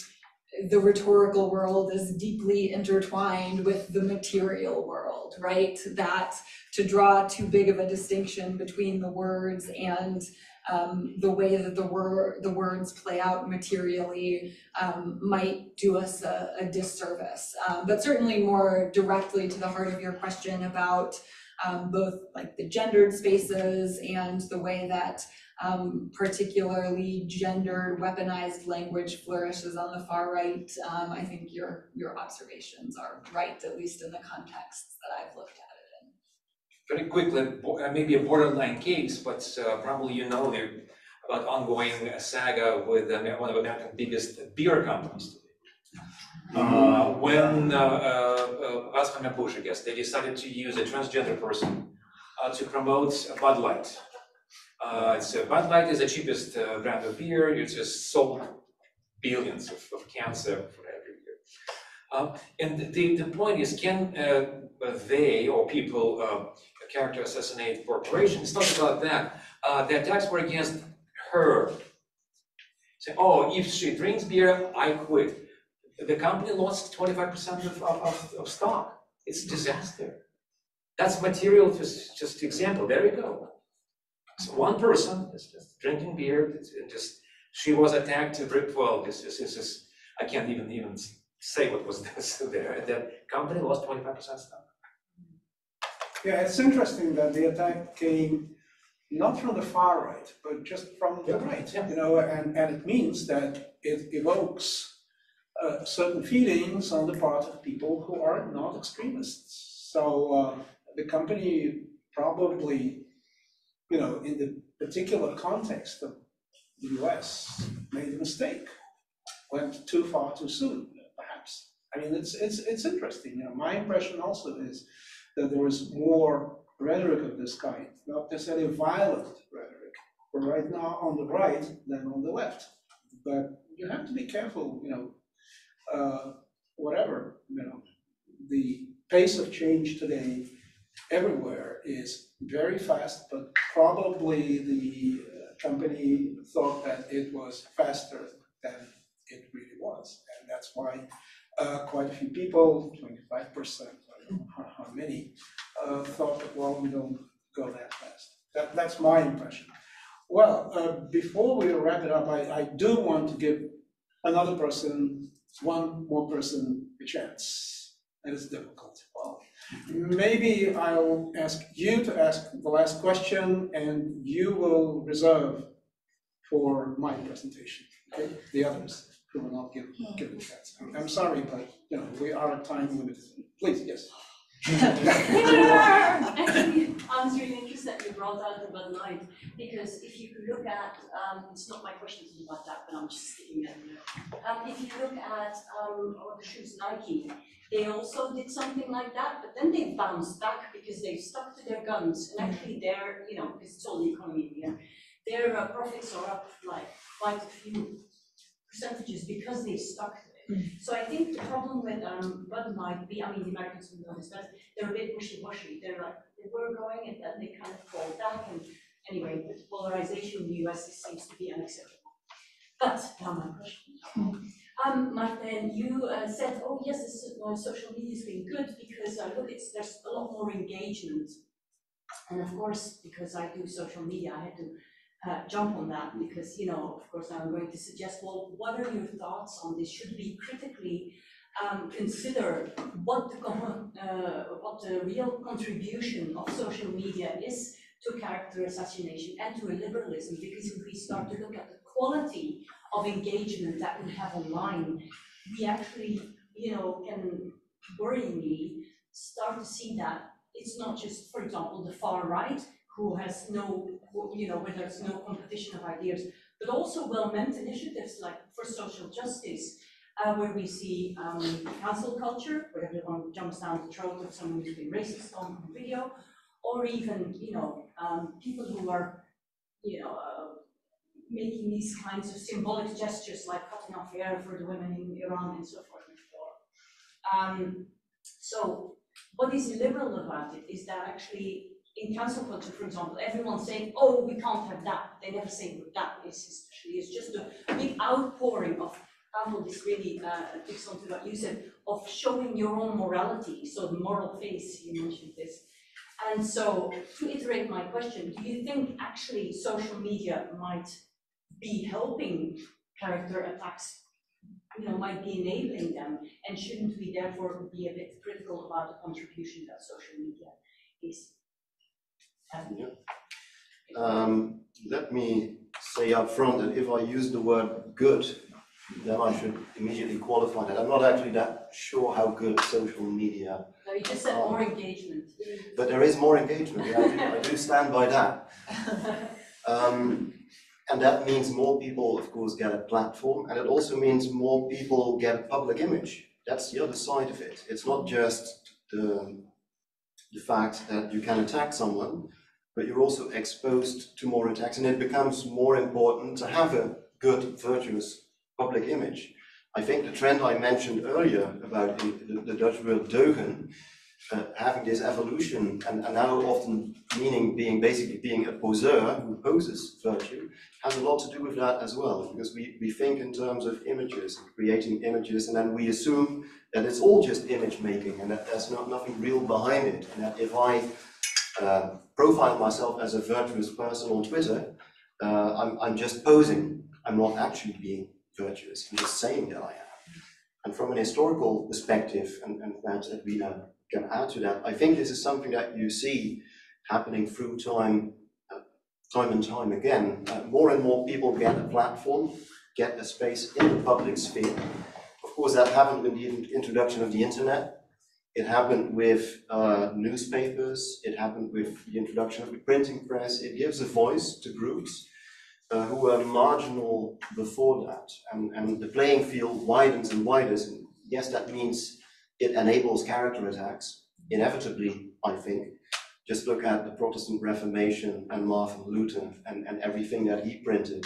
the rhetorical world is deeply intertwined with the material world, right? That to draw too big of a distinction between the words and um, the way that the word the words play out materially um, might do us a, a disservice. Um, but certainly more directly to the heart of your question about um, both like the gendered spaces and the way that um, particularly gendered weaponized language flourishes on the far right. Um, I think your, your observations are right, at least in the contexts that I've looked at it in. Very quickly, uh, maybe a borderline case, but uh, probably you know the, about ongoing saga with uh, one of America's biggest beer companies. Uh, when uh, uh, uh, Anheuser I guess, they decided to use a transgender person uh, to promote Bud Light. Uh, it's uh, Bud Light is the cheapest uh, brand of beer. You just sold billions of, of cans uh, for every year. Um, and the, the point is, can uh, they or people uh, character assassinate corporations? It's not about that. Uh, the attacks were against her. Say, oh, if she drinks beer, I quit. The company lost twenty-five percent of, of, of stock. It's a disaster. That's material, just, just example. There you go. So one person is just drinking beer, it just, she was attacked to rip, well, this is, this is, I can't even, even say what was *laughs* this there. The company lost twenty-five percent stock. Yeah, it's interesting that the attack came not from the far right, but just from the Yeah, right, yeah. you know, and, and it means that it evokes uh, certain feelings on the part of people who are not extremists. So uh, the company probably, you know, in the particular context of the US, made a mistake, went too far too soon, perhaps. I mean, it's, it's, it's interesting, you know, my impression also is that there is more rhetoric of this kind, not necessarily violent rhetoric, but right now on the right than on the left. But you have to be careful, you know, uh, whatever, you know, the pace of change today everywhere is very fast, but probably the uh, company thought that it was faster than it really was. And that's why uh, quite a few people, twenty-five percent, I don't know how, how many, uh, thought that, well, we don't go that fast. That, that's my impression. Well, uh, before we wrap it up, I, I do want to give another person, one more person, a chance. And it's difficult. Well, maybe I'll ask you to ask the last question and you will reserve for my presentation, okay? The others who will not give, give a chance. I'm- sorry, but, you know, we are time limited. Please, yes. Actually, I was really interested that you brought out Bud Light, because if you look at, um, it's not my question about that, but I'm just it there. Um, if you look at, um, all the shoes Nike, they also did something like that, but then they bounced back because they stuck to their guns, and actually their, you know, because it's all the economy here, their uh, profits are up like quite a few percentages because they stuck. So I think the problem with um might be, I mean, the Americans will know this best, they're a bit wishy-washy, they're like, they were going and then they kind of fall back and anyway, the polarization in the US, seems to be unacceptable. But now my question. Um, Martijn, you uh, said, oh yes, this social media has been good because uh, look, it's, there's a lot more engagement. And of course, because I do social media, I had to uh, jump on that because, you know, of course, I'm going to suggest, well, what are your thoughts on this? Should we critically um, consider what the, con- uh, what the real contribution of social media is to character assassination and to liberalism? Because if we start to look at the quality of engagement that we have online, we actually, you know, can worryingly start to see that it's not just, for example, the far right who has no, you know, where there's no competition of ideas, but also well-meant initiatives like for social justice, uh, where we see um, cancel culture, where everyone jumps down the throat of someone who's been racist on video, or even, you know, um, people who are, you know, uh, making these kinds of symbolic gestures like cutting off hair for the women in Iran and so forth and so. Um, so what is liberal about it is that actually in cancel culture, for example, everyone's saying, oh, we can't have that. They never say what that is, especially. It's just a big outpouring of, Pamela, this really uh, picks onto what you said, of showing your own morality. So the moral face, you mentioned this. And so to iterate my question, do you think actually social media might be helping character attacks, you know, might be enabling them? And shouldn't we therefore be a bit critical about the contribution that social media is having? Um, let me say up front that if I use the word good, then I should immediately qualify that. I'm not actually that sure how good social media, No, you just said more engagement. but there is more engagement, yeah, I do, I do stand by that. Um, and that means more people, of course, get a platform, and it also means more people get a public image. That's the other side of it. It's not just the, the fact that you can attack someone, but you're also exposed to more attacks, and it becomes more important to have a good, virtuous public image. I think the trend I mentioned earlier about the, the, the Dutch word deugen, uh, having this evolution, and, and now often meaning being basically being a poseur who poses virtue, has a lot to do with that as well, because we, we think in terms of images, creating images, and then we assume that it's all just image making and that there's not nothing real behind it, and that if I uh, profile myself as a virtuous person on Twitter, uh, I'm, I'm just posing. I'm not actually being virtuous. I'm just saying that I am. And from an historical perspective, and, and perhaps Edwina can add to that, I think this is something that you see happening through time, uh, time and time again. Uh, more and more people get a platform, get a space in the public sphere. Of course, that happened with the introduction of the internet. It happened with uh, newspapers, it happened with the introduction of the printing press. It gives a voice to groups uh, who were marginal before that. And, and the playing field widens and widens. And yes, that means it enables character attacks, inevitably, I think. Just look at the Protestant Reformation and Martin Luther and, and everything that he printed.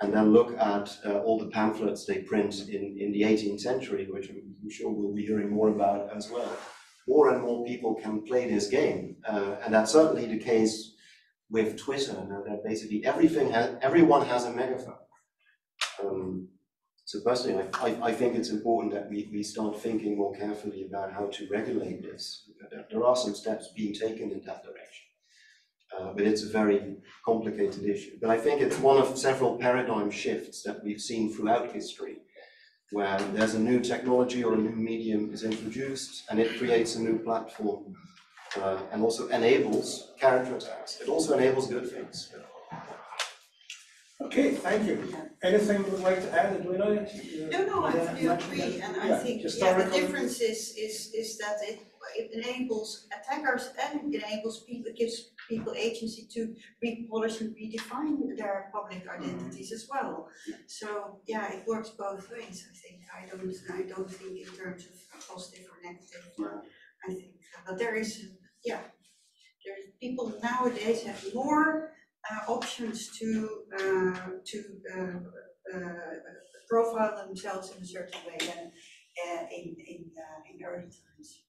And then look at uh, all the pamphlets they print in, in the 18th century, which I'm sure we'll be hearing more about as well. more and more people can play this game. Uh, and that's certainly the case with Twitter, now that basically everything has, everyone has a megaphone. Um, so personally, I, I, I think it's important that we, we start thinking more carefully about how to regulate this. There are some steps being taken in that direction. Uh, but it's a very complicated issue. But I think it's one of several paradigm shifts that we've seen throughout history, where there's a new technology or a new medium is introduced and it creates a new platform uh, and also enables character attacks. It also enables good things. Okay, thank you. Anything you would like to add, Edwina? You- No, no, I you fully agree, and I Yeah, think, yeah, the difference is, is, is that it, it enables attackers and it enables people, it gives people agency to repolish and redefine their public identities as well. So, yeah, it works both ways, I think, I don't, I don't think in terms of positive or negative, or, I think, but there is, yeah, there, people nowadays have more uh, options to, uh, to, uh, uh, profile themselves in a certain way than uh, in, in, uh, in early times.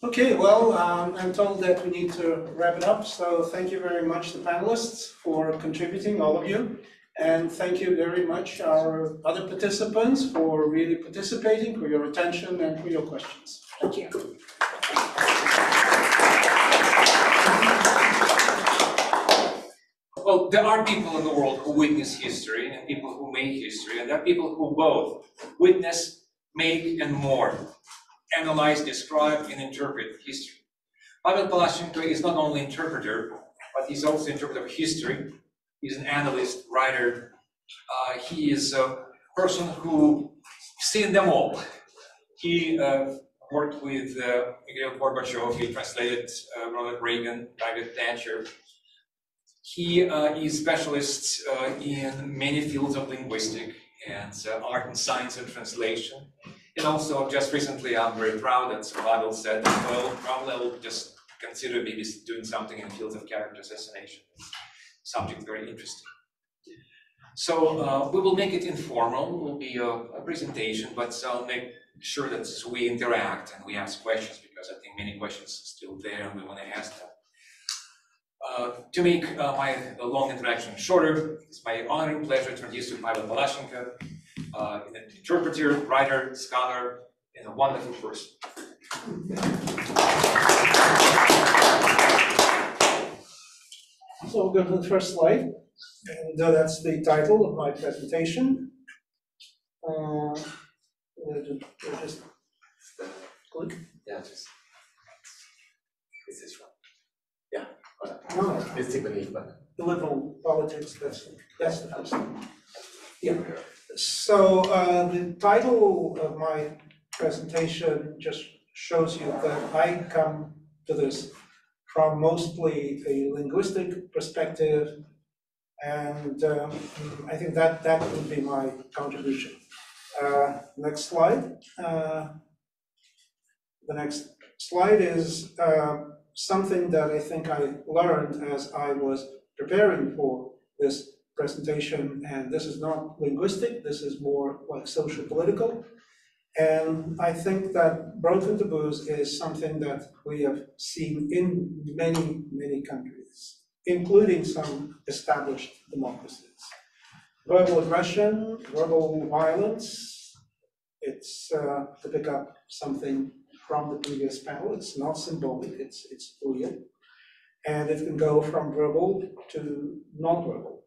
Okay, well, um, I'm told that we need to wrap it up, so thank you very much, the panelists, for contributing, all of you. And thank you very much, our other participants, for really participating, for your attention and for your questions. Thank you. Well, there are people in the world who witness history and people who make history, and there are people who both witness, make, and more, analyze, describe, and interpret history. Pavel Palazhchenko is not only interpreter, but he's also interpreter of history. He's an analyst, writer. Uh, he is a person who seen them all. He uh, worked with uh, Mikhail Gorbachev, he translated uh, Ronald Reagan, Margaret Thatcher, he uh, is specialist uh, in many fields of linguistic and uh, art and science and translation. And also, just recently, I'm very proud that Survival said, well, probably I will just consider maybe doing something in the fields of character assassination. Subject very interesting. So uh, we will make it informal. It will be a, a presentation, but I'll make sure that we interact and we ask questions because I think many questions are still there and we want to ask them. Uh, to make uh, my uh, long introduction shorter, it's my honor and pleasure to introduce you Pavel Palazhchenko, uh, an interpreter, writer, scholar, and a wonderful person. So we'll go to the first slide, and uh, that's the title of my presentation. Uh, we'll ju- we'll just click. Yeah, just. Is this one? No, It's the beneath button. the liberal politics, that's, that's the first one. Yeah, so uh, the title of my presentation just shows you that I come to this from mostly a linguistic perspective, and um, I think that, that would be my contribution. Uh, Next slide. Uh, The next slide is uh, something that I think I learned as I was preparing for this presentation, and this is not linguistic, this is more like social political. And I think that broken taboos is something that we have seen in many, many countries, including some established democracies. Verbal aggression, verbal violence, it's uh, to pick up something from the previous panel, it's not symbolic, it's, it's real. And it can go from verbal to non-verbal.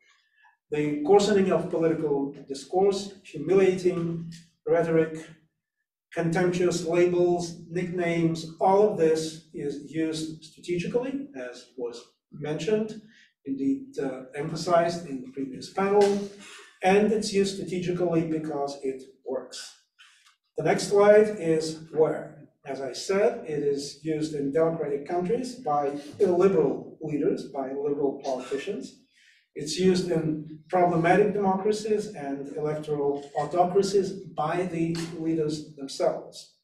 The coarsening of political discourse, humiliating rhetoric, contemptuous labels, nicknames, all of this is used strategically, as was mentioned, indeed uh, emphasized in the previous panel, and it's used strategically because it works. The next slide is where. As I said, it is used in democratic countries by illiberal leaders, by liberal politicians. It's used in problematic democracies and electoral autocracies by the leaders themselves.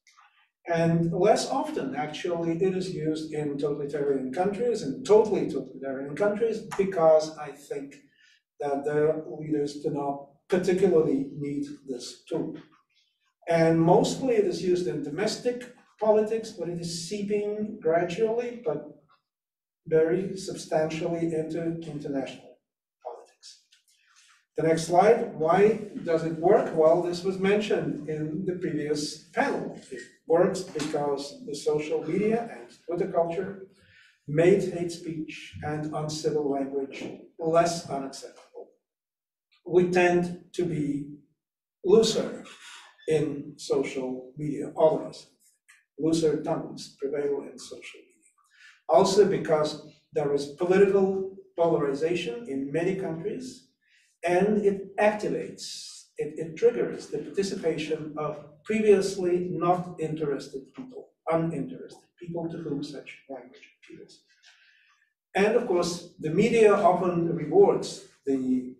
And less often, actually, it is used in totalitarian countries and totally totalitarian countries because I think that their leaders do not particularly need this tool. And mostly it is used in domestic politics, but it is seeping gradually, but very substantially into international. The next slide, why does it work? Well, this was mentioned in the previous panel. It works because the social media and Twitter culture made hate speech and uncivil language less unacceptable. We tend to be looser in social media, all of us. Looser tongues prevail in social media. Also because there is political polarization in many countries, and it activates, it, it triggers the participation of previously not interested people, uninterested people to whom such language appeals. And of course, the media often rewards the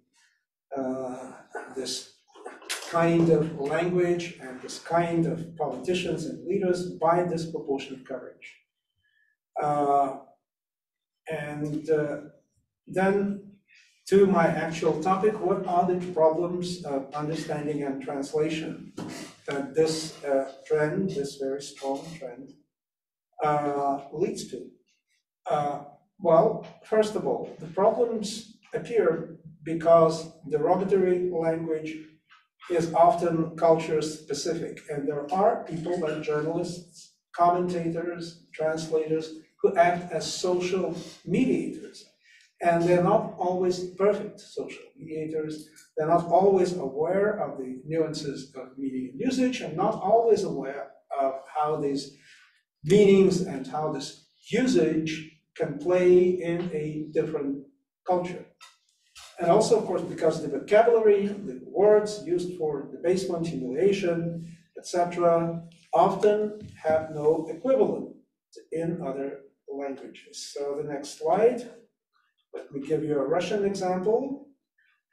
uh, this kind of language and this kind of politicians and leaders by disproportionate coverage. Uh, and uh, then to my actual topic, what are the problems of understanding and translation that this uh, trend, this very strong trend, uh, leads to? Uh, well, first of all, the problems appear because derogatory language is often culture specific, and there are people like journalists, commentators, translators who act as social mediators. And they're not always perfect social mediators. They're not always aware of the nuances of media usage and not always aware of how these meanings and how this usage can play in a different culture. And also, of course, because the vocabulary, the words used for debasement, humiliation, etc., often have no equivalent in other languages. So the next slide, let me give you a Russian example.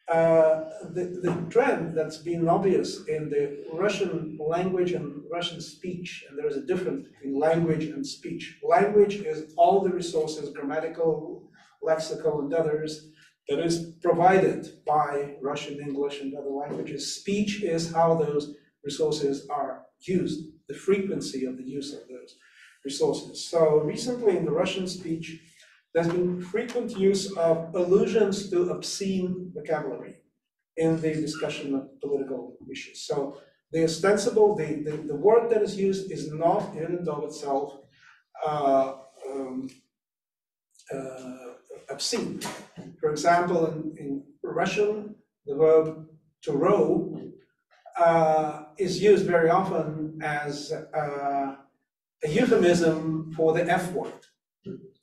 Uh, the, the trend that's been obvious in the Russian language and Russian speech, and there's a difference between language and speech. Language is all the resources, grammatical, lexical, and others, that is provided by Russian, English, and other languages. Speech is how those resources are used, the frequency of the use of those resources. So recently in the Russian speech, there's been frequent use of allusions to obscene vocabulary in the discussion of political issues. So the ostensible, the, the, the word that is used is not in and of itself uh, um, uh, obscene. For example, in, in Russian, the verb to row uh, is used very often as uh, a euphemism for the F word.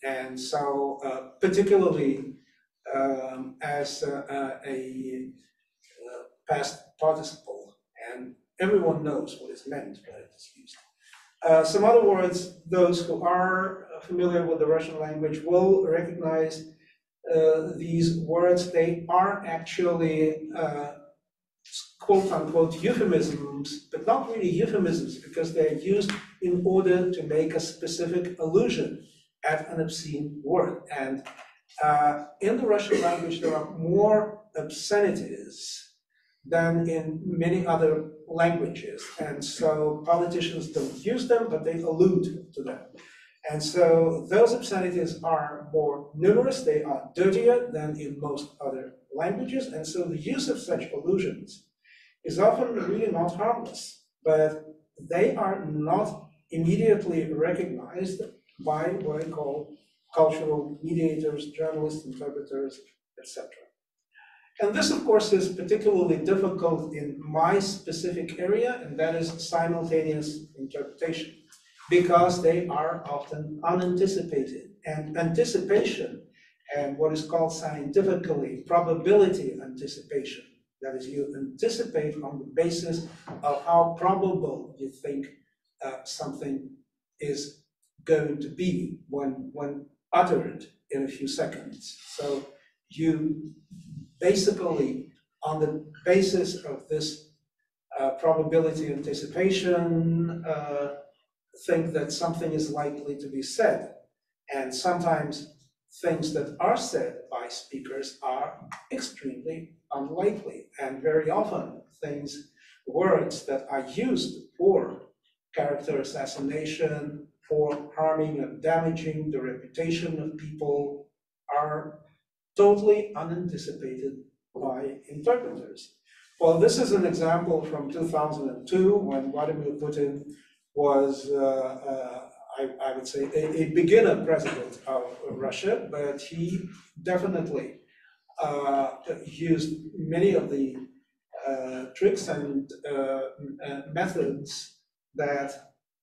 And so, uh, particularly um, as uh, uh, a uh, past participle, and everyone knows what is meant when it is used. Some other words, those who are familiar with the Russian language will recognize uh, these words. They are actually quote unquote euphemisms, but not really euphemisms because they're used in order to make a specific allusion at an obscene word. And uh, in the Russian language, there are more obscenities than in many other languages. And so politicians don't use them, but they allude to them. And so those obscenities are more numerous, they are dirtier than in most other languages, and so the use of such allusions is often really not harmless, but they are not immediately recognized by what I call cultural mediators, journalists, interpreters, etc. And this, of course, is particularly difficult in my specific area, and that is simultaneous interpretation, because they are often unanticipated. And anticipation, and what is called scientifically probability anticipation, that is, you anticipate on the basis of how probable you think uh, something is going to be when, when uttered in a few seconds. So you basically, on the basis of this uh, probability anticipation, uh, think that something is likely to be said. And sometimes things that are said by speakers are extremely unlikely. And very often, things, words that are used for character assassination, for harming and damaging the reputation of people are totally unanticipated by interpreters. Well, this is an example from 2002 when Vladimir Putin was, uh, uh, I, I would say, a, a beginner president of Russia, but he definitely uh, used many of the uh, tricks and uh, uh, methods that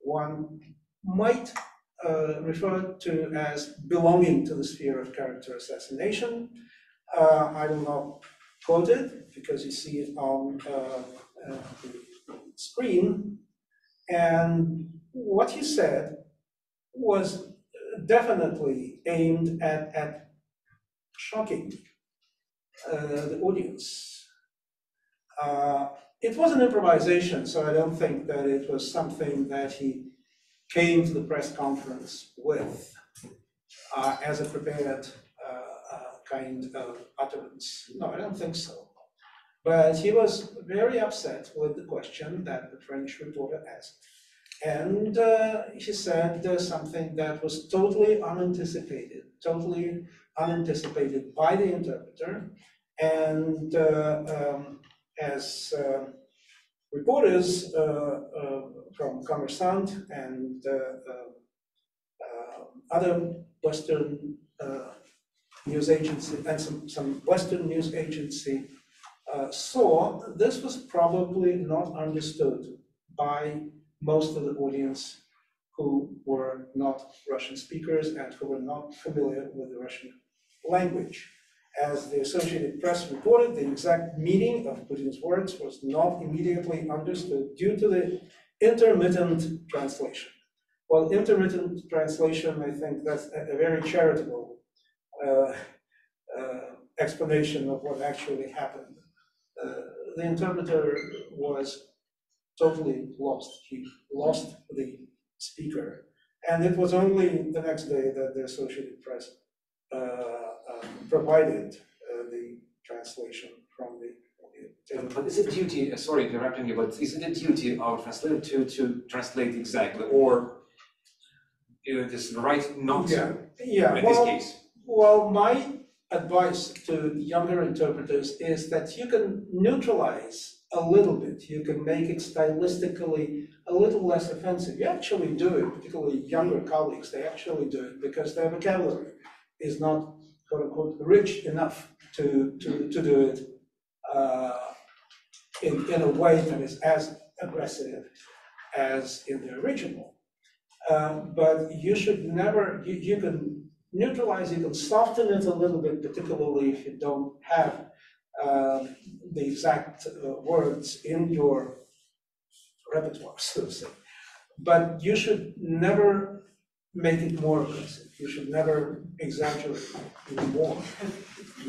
one might uh, refer to as belonging to the sphere of character assassination. Uh, I will not quote it because you see it on uh, uh, the screen. And what he said was definitely aimed at, at shocking uh, the audience. Uh, it was an improvisation, so I don't think that it was something that he came to the press conference with uh, as a prepared uh, uh, kind of utterance. No, I don't think so. But he was very upset with the question that the French reporter asked. And uh, he said uh, something that was totally unanticipated, totally unanticipated by the interpreter. And uh, um, as uh, reporters uh, uh, from Kommersant and uh, other Western news agency and some, some Western news agency saw, this was probably not understood by most of the audience who were not Russian speakers and who were not familiar with the Russian language. As the Associated Press reported, the exact meaning of Putin's words was not immediately understood due to the intermittent translation. Well, intermittent translation, I think that's a, very charitable uh, uh, explanation of what actually happened. Uh, the interpreter was totally lost. He lost the speaker. And it was only the next day that the Associated Press uh, provided uh, the translation from the. But is it duty, uh, sorry interrupting you, but is it a duty of translator to, to translate exactly, or know, just right not Yeah, yeah, in this well, case? well, my advice to younger interpreters is that you can neutralize a little bit. You can make it stylistically a little less offensive. You actually do it, particularly younger colleagues, they actually do it because their vocabulary is not quote unquote rich enough to, to, to do it uh, in, in a way that is as aggressive as in the original. Um, but you should never, you, you can neutralize, you can soften it a little bit, particularly if you don't have um, the exact uh, words in your repertoire, so to say. But you should never make it more aggressive. You should never exaggerate even more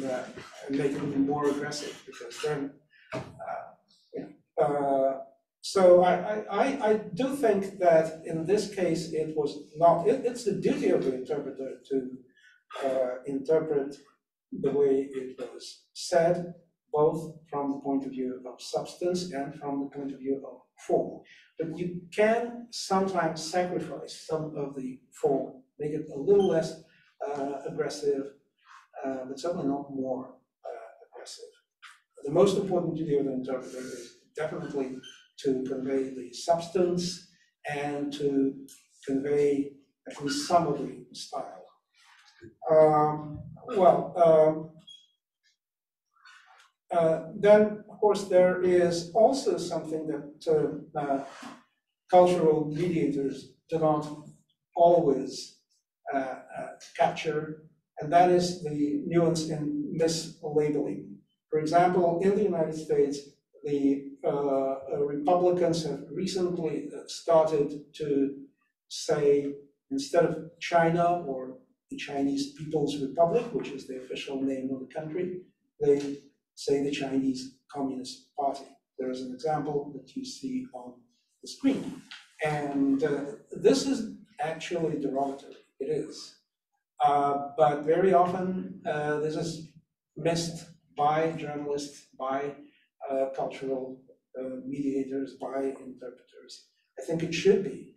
uh, and make it even more aggressive because then, uh, uh, so I, I, I, I do think that in this case, it was not, it, it's the duty of the interpreter to uh, interpret the way it was said, both from the point of view of substance and from the point of view of form. But you can sometimes sacrifice some of the form, make it a little less uh, aggressive, uh, but certainly not more uh, aggressive. The most important duty of an interpreter is definitely to convey the substance and to convey at least some of the style. Um, well, um, uh, then, of course, there is also something that uh, uh, cultural mediators do not always capture, and that is the nuance in mislabeling. For example, in the United States, the uh, Republicans have recently started to say, instead of China or the Chinese People's Republic, which is the official name of the country, they say the Chinese Communist Party. There is an example that you see on the screen. And uh, this is actually derogatory, it is. Uh, but very often, uh, this is missed by journalists, by uh, cultural uh, mediators, by interpreters. I think it should be,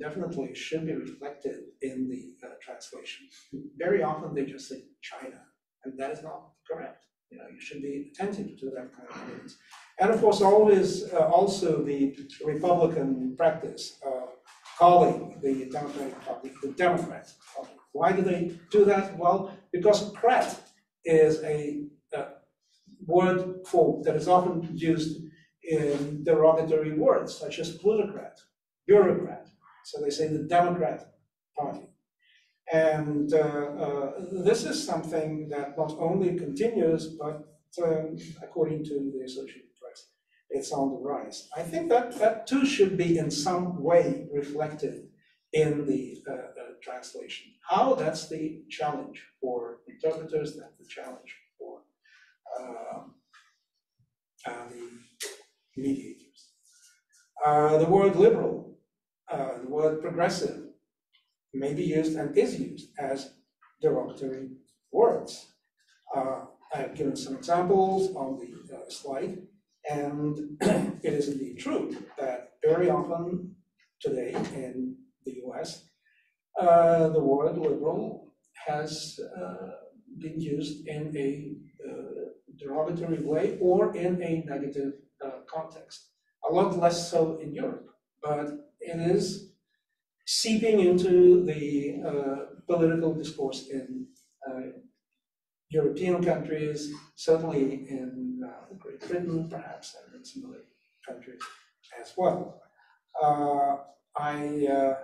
definitely should be reflected in the uh, translation. Very often they just say China, and that is not correct. You know, you should be attentive to that kind of things. And of course, always, uh, also the Republican practice calling the Democratic Party the Democrat Party. Why do they do that? Well, because "crat" is a, uh word form that is often used in derogatory words, such as plutocrat, bureaucrat. So they say the Democrat Party. And uh, uh, this is something that not only continues, but um, according to the Associated it's on the rise. I think that that too should be in some way reflected in the uh, uh, translation. How? That's the challenge for interpreters, that's the challenge for um, uh, the mediators. Uh, the word liberal, uh, the word progressive, may be used and is used as derogatory words. Uh, I have given some examples on the slide, and *clears throat* it is indeed true that very often today in the US, uh, the word liberal has uh, been used in a uh, derogatory way or in a negative uh, context. A lot less so in Europe, but it is seeping into the uh, political discourse in uh, European countries, certainly in Great Britain, perhaps, and in some other countries as well. Uh, I uh,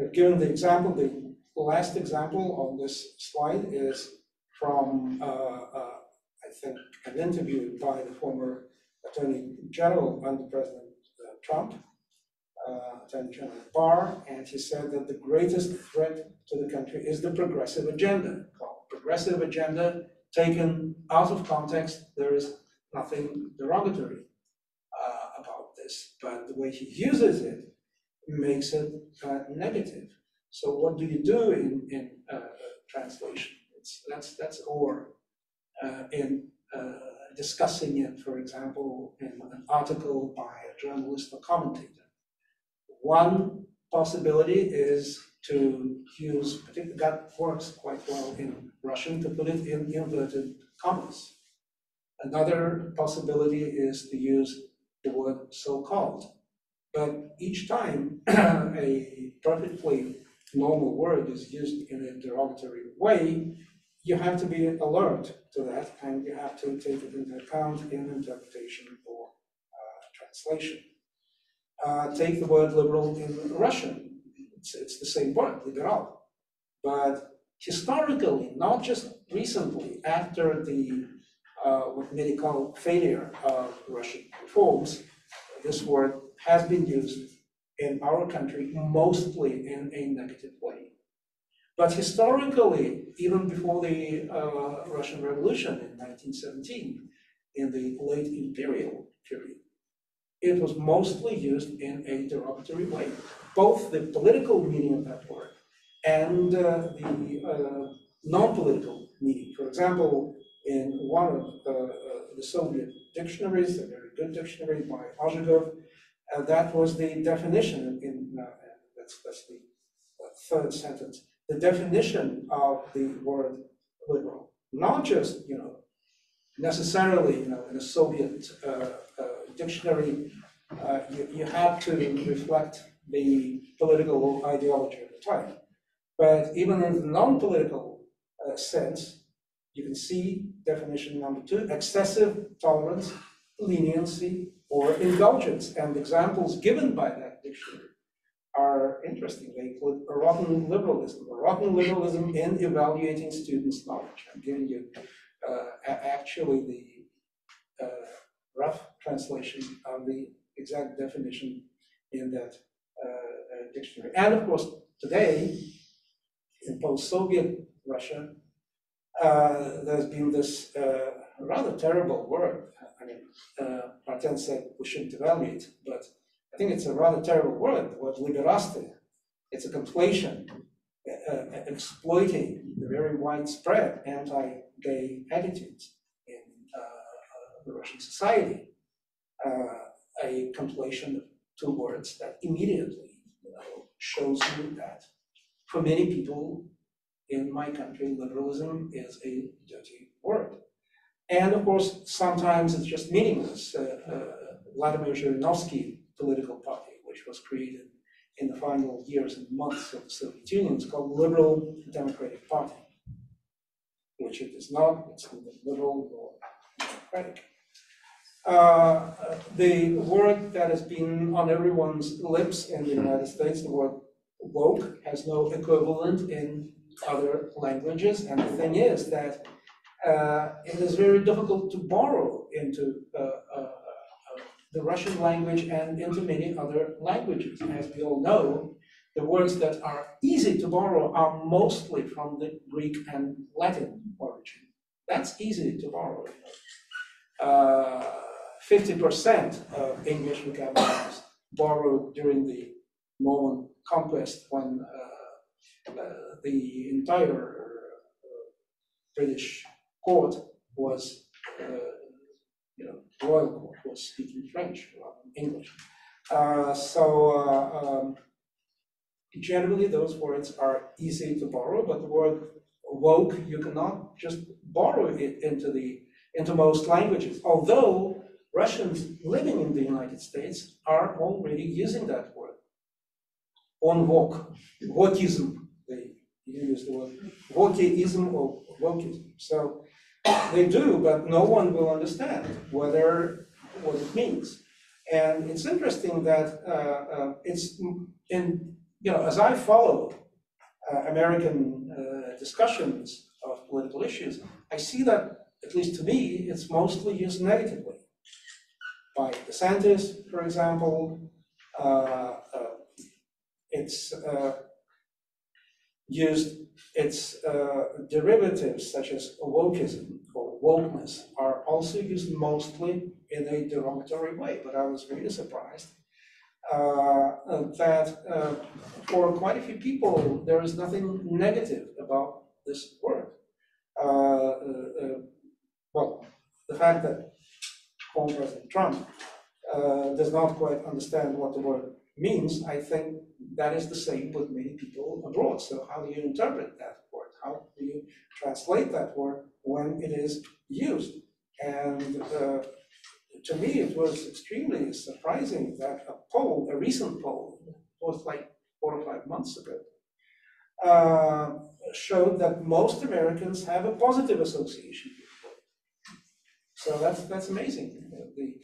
have given the example, the last example on this slide is from, uh, uh, I think, an interview by the former Attorney General under President uh, Trump, Attorney General Barr, and he said that the greatest threat to the country is the progressive agenda. Progressive agenda taken out of context, there is nothing derogatory uh, about this, but the way he uses it makes it uh, negative. So what do you do in, in uh, translation? It's, that's, that's or uh, in uh, discussing it, for example, in an article by a journalist or commentator. One possibility is to use, particularly that works quite well in Russian, to put it in inverted commas. Another possibility is to use the word so-called. But each time *clears throat* a perfectly normal word is used in a derogatory way, you have to be alert to that and you have to take it into account in interpretation or uh, translation. Uh, take the word liberal in Russian, it's, it's the same word, liberal. But historically, not just recently, after the uh, call failure of Russian reforms, this word has been used in our country mostly in a negative way. But historically, even before the uh, Russian Revolution in 1917, in the late imperial period, it was mostly used in a derogatory way. Both the political meaning of that word and uh, the uh, non-political meaning. For example, in one of uh, the Soviet dictionaries, a very good dictionary by Ozhegov, uh, that was the definition in, uh, that's, that's the third sentence, the definition of the word liberal. Not just, you know, necessarily, you know, in a Soviet uh, uh, dictionary, uh, you, you have to reflect the political ideology of the time. But even in the non-political uh, sense, you can see definition number two, excessive tolerance, leniency, or indulgence. And examples given by that dictionary are interesting. They include a rotten liberalism, a rotten liberalism in evaluating students' knowledge. I'm giving you uh, actually the uh, rough translation of the exact definition in that uh, uh, dictionary. And of course, today, in post-Soviet Russia, uh, there's been this uh, rather terrible word. I mean, uh, Martijn said we shouldn't evaluate, but I think it's a rather terrible word, the word liberasti. It's a conflation, uh, uh, exploiting the very widespread anti-gay attitudes in the Russian society. Uh, a compilation of two words that immediately, you know, shows you that for many people in my country, liberalism is a dirty word. And of course, sometimes it's just meaningless. Uh, uh, Vladimir Zhirinovsky political party, which was created in the final years and months of the Soviet Union, is called Liberal Democratic Party, which it is not, it's neither liberal nor democratic. Uh, the word that has been on everyone's lips in the United States, the word woke, has no equivalent in other languages. And the thing is that uh, it is very difficult to borrow into uh, uh, uh, the Russian language and into many other languages. As we all know, the words that are easy to borrow are mostly from the Greek and Latin origin. That's easy to borrow. Uh, Fifty percent of English vocabulary borrowed during the Norman conquest when uh, uh, the entire uh, British court was, uh, you know, royal court was speaking French rather than English. Uh, so um, generally those words are easy to borrow, but the word woke, you cannot just borrow it into the into most languages. Although Russians living in the United States are already using that word. On woke, wokeism, they use the word wokeism or wokeism. So they do, but no one will understand whether what it means. And it's interesting that uh, uh, it's in you know as I follow uh, American uh, discussions of political issues, I see that at least to me, it's mostly used negatively by DeSantis, for example. Uh, uh, it's uh, used, its uh, derivatives such as wokeism or wokeness are also used mostly in a derogatory way. But I was really surprised uh, that uh, for quite a few people, there is nothing negative about this word. well, the fact that former President Trump uh, does not quite understand what the word means, I think that is the same with many people abroad. So how do you interpret that word? How do you translate that word when it is used? And uh, to me, it was extremely surprising that a poll, a recent poll, was like four or five months ago, uh, showed that most Americans have a positive association so that's, that's amazing. The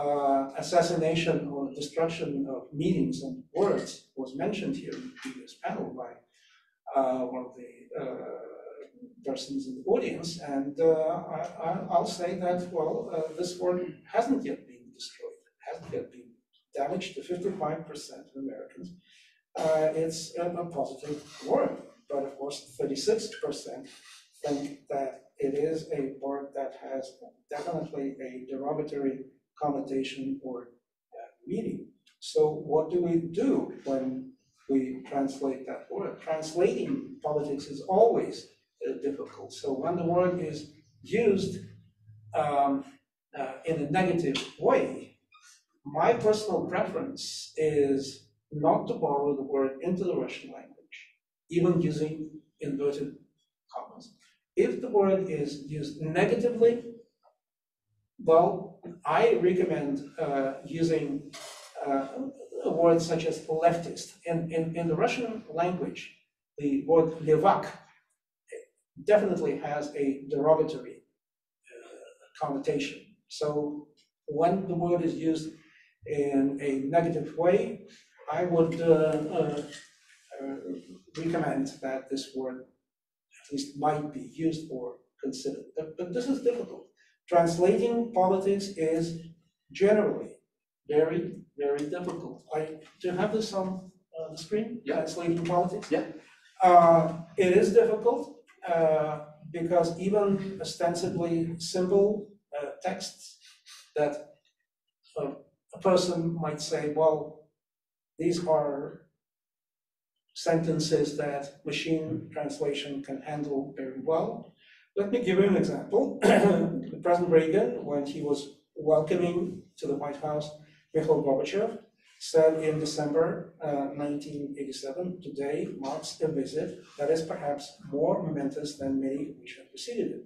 uh, assassination or destruction of meanings and words was mentioned here in the previous panel by uh, one of the uh, persons in the audience. And uh, I, will say that, well, uh, this word hasn't yet been destroyed, hasn't yet been damaged to 55% of Americans. Uh, it's a, a positive word, but of course, 36% think that it is a word that has definitely a derogatory connotation or uh, meaning. So what do we do when we translate that word? Translating politics is always uh, difficult. So when the word is used um, uh, in a negative way, my personal preference is not to borrow the word into the Russian language, even using inverted. If the word is used negatively, well, I recommend uh, using uh, a word such as leftist. In, in, in the Russian language, the word levak definitely has a derogatory uh, connotation. So when the word is used in a negative way, I would uh, uh, uh, recommend that this word at least might be used or considered. But, but this is difficult. Translating politics is generally very, very difficult. I, do you have this on uh, the screen? Yeah. Translating politics? Yeah. Uh, it is difficult uh, because even ostensibly simple uh, texts that a person might say, well, these are sentences that machine translation can handle very well. Let me give you an example. *clears throat* President Reagan, when he was welcoming to the White House Mikhail Gorbachev, said in December uh, 1987, today marks a visit that is perhaps more momentous than many which have preceded it,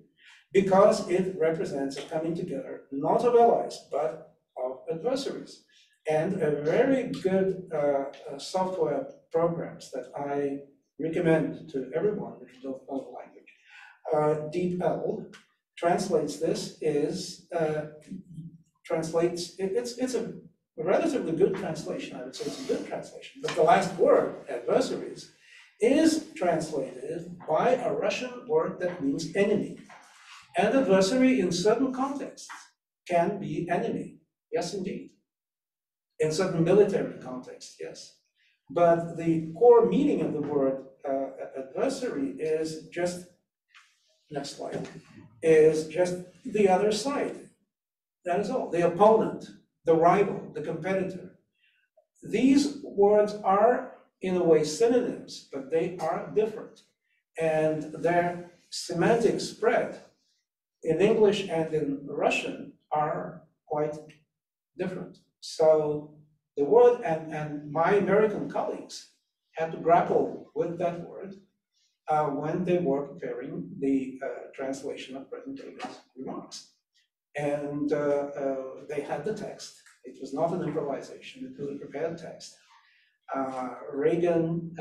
because it represents a coming together not of allies but of adversaries. And a very good uh, uh, software programs that I recommend to everyone if you don't know the language. Uh, DeepL translates this is uh, translates it, it's it's a relatively good translation. I would say it's a good translation. But the last word, adversaries, is translated by a Russian word that means enemy. And adversary in certain contexts can be enemy. Yes, indeed. In certain military contexts, yes. But the core meaning of the word uh, adversary is just, next slide, is just the other side. That is all, the opponent, the rival, the competitor. These words are, in a way, synonyms, but they are different. And their semantic spread in English and in Russian are quite different. So the word, and, and my American colleagues had to grapple with that word uh, when they were preparing the uh, translation of President Reagan's remarks. And uh, uh, they had the text. It was not an improvisation, it was a prepared text. Uh, Reagan,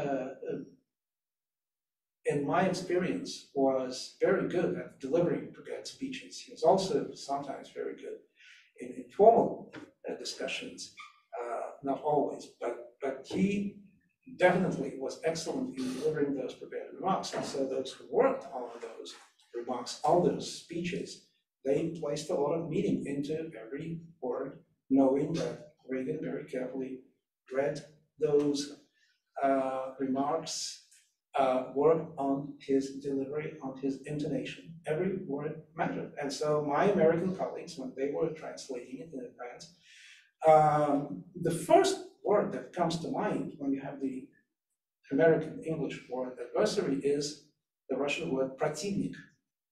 in my experience, was very good at delivering prepared speeches. He was also sometimes very good in informal discussions, not always, but, but he definitely was excellent in delivering those prepared remarks. And so those who worked on those remarks, all those speeches, they placed a lot of meaning into every word, knowing that Reagan very carefully read those uh, remarks, uh, worked on his delivery, on his intonation. Every word mattered. And so my American colleagues, when they were translating it in advance, um, the first word that comes to mind when you have the American English word adversary is the Russian word противник.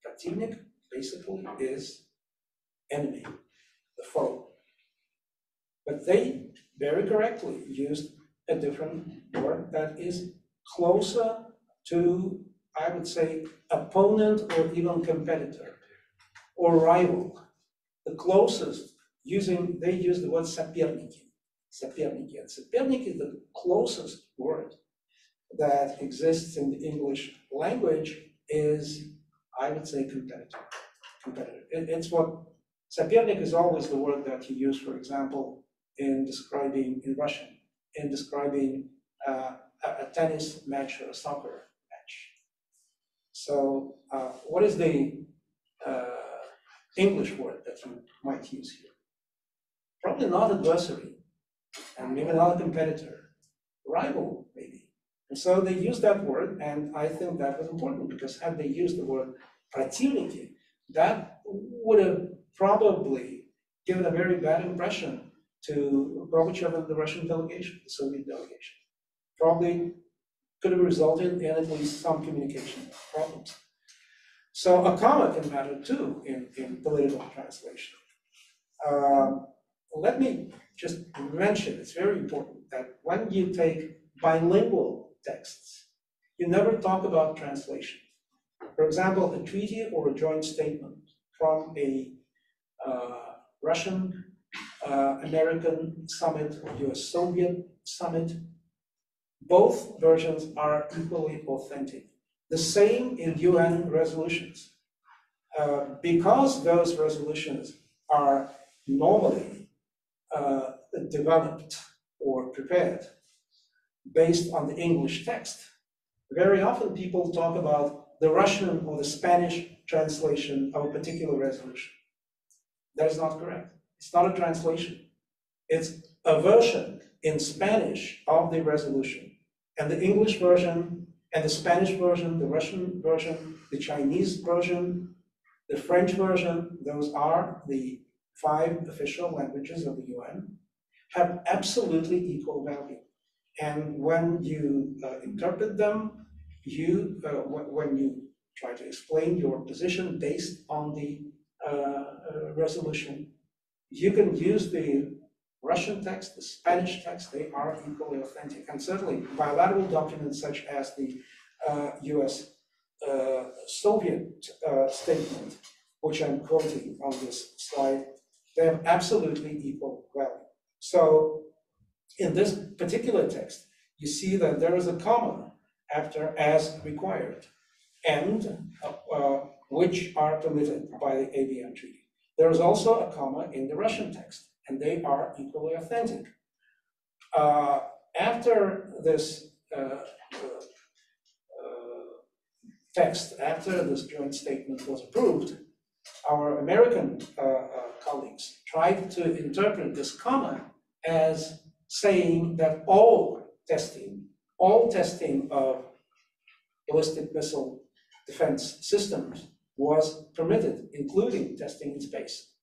Противник basically is enemy, the foe. But they very correctly used a different word that is closer to, I would say, opponent or even competitor or rival. The closest using, they use the word соперники. Соперники. And соперник is the closest word that exists in the English language is I would say competitive. Competitive. It, it's what Sapernik is always the word that you use, for example, in describing in Russian, in describing uh, a, a, tennis match or a soccer match. So, uh, what is the uh, English word that you might use here? Probably not adversary, and maybe not a competitor, rival, maybe. And so they used that word, and I think that was important because had they used the word противники, that would have probably given a very bad impression to Gorbachev and the Russian delegation, the Soviet delegation. Probably could have resulted in at least some communication problems. So a comma can matter too in, in political translation. Um, let me just mention, it's very important that when you take bilingual texts. You never talk about translation. For example, a treaty or a joint statement from a uh, Russian, uh, American summit or US Soviet summit, both versions are equally authentic. The same in UN resolutions. Uh, because those resolutions are normally uh, developed or prepared based on the English text. Very often people talk about the Russian or the Spanish translation of a particular resolution. That is not correct. It's not a translation. It's a version in Spanish of the resolution. And the English version and the Spanish version, the Russian version, the Chinese version, the French version, those are the five official languages of the UN, have absolutely equal value. And when you uh, interpret them, you, uh, when you try to explain your position based on the uh, uh, resolution, you can use the Russian text, the Spanish text, they are equally authentic. And certainly bilateral documents such as the US uh, Soviet uh, statement, which I'm quoting on this slide, they have absolutely equal value. So in this particular text, you see that there is a comma after as required and uh, uh, which are permitted by the ABM Treaty. There is also a comma in the Russian text, and they are equally authentic. Uh, after this uh, uh, text, after this joint statement was approved, our American uh, colleagues tried to interpret this comma as saying that all testing, all testing of ballistic missile defense systems was permitted, including testing in space.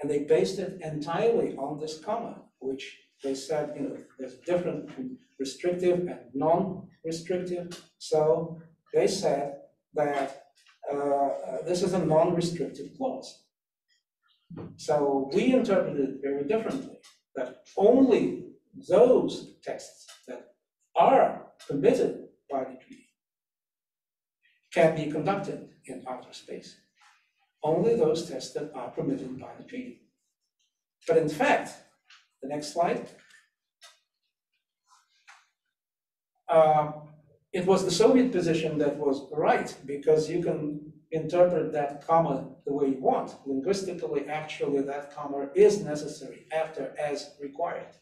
And they based it entirely on this comma, which they said, you know, there's different restrictive and non-restrictive. So they said that uh, this is a non-restrictive clause. So we interpreted it very differently, that only those texts that are permitted by the treaty can be conducted in outer space. Only those tests that are permitted by the treaty. But in fact, the next slide. Uh, it was the Soviet position that was right because you can interpret that comma the way you want. Linguistically, actually, that comma is necessary after as required.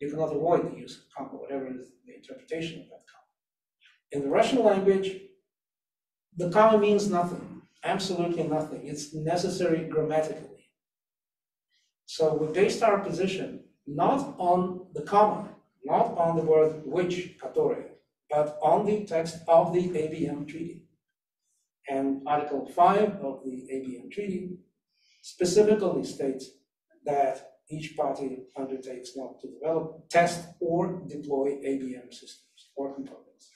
You cannot avoid the use of comma, whatever is the interpretation of that comma. In the Russian language, the comma means nothing, absolutely nothing. It's necessary grammatically. So we based our position not on the comma, not on the word which, Katoria, but on the text of the ABM treaty. And Article 5 of the ABM Treaty specifically states that each party undertakes not to develop, test, or deploy ABM systems or components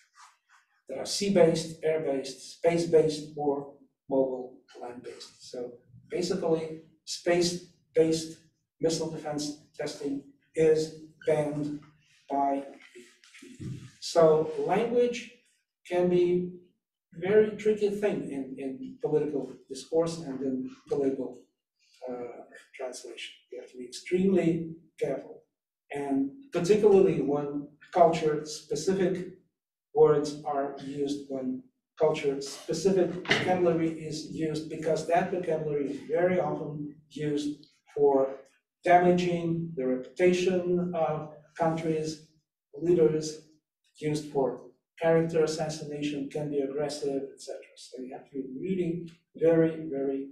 that are sea-based, air-based, space-based, or mobile land-based. So basically, space-based missile defense testing is banned by. So language can be very tricky thing in, in political discourse and in political uh, translation. You have to be extremely careful. And particularly when culture-specific words are used, when culture-specific vocabulary is used, because that vocabulary is very often used for damaging the reputation of countries, leaders, used for character assassination, can be aggressive, etc. So you have to be really very, very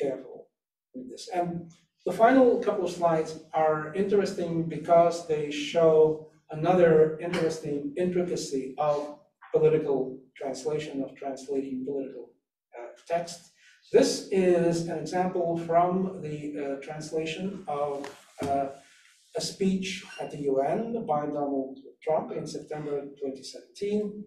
careful with this. And the final couple of slides are interesting because they show another interesting intricacy of political translation, of translating political uh, text. This is an example from the uh, translation of uh, a speech at the UN by Donald Trump in September 2017.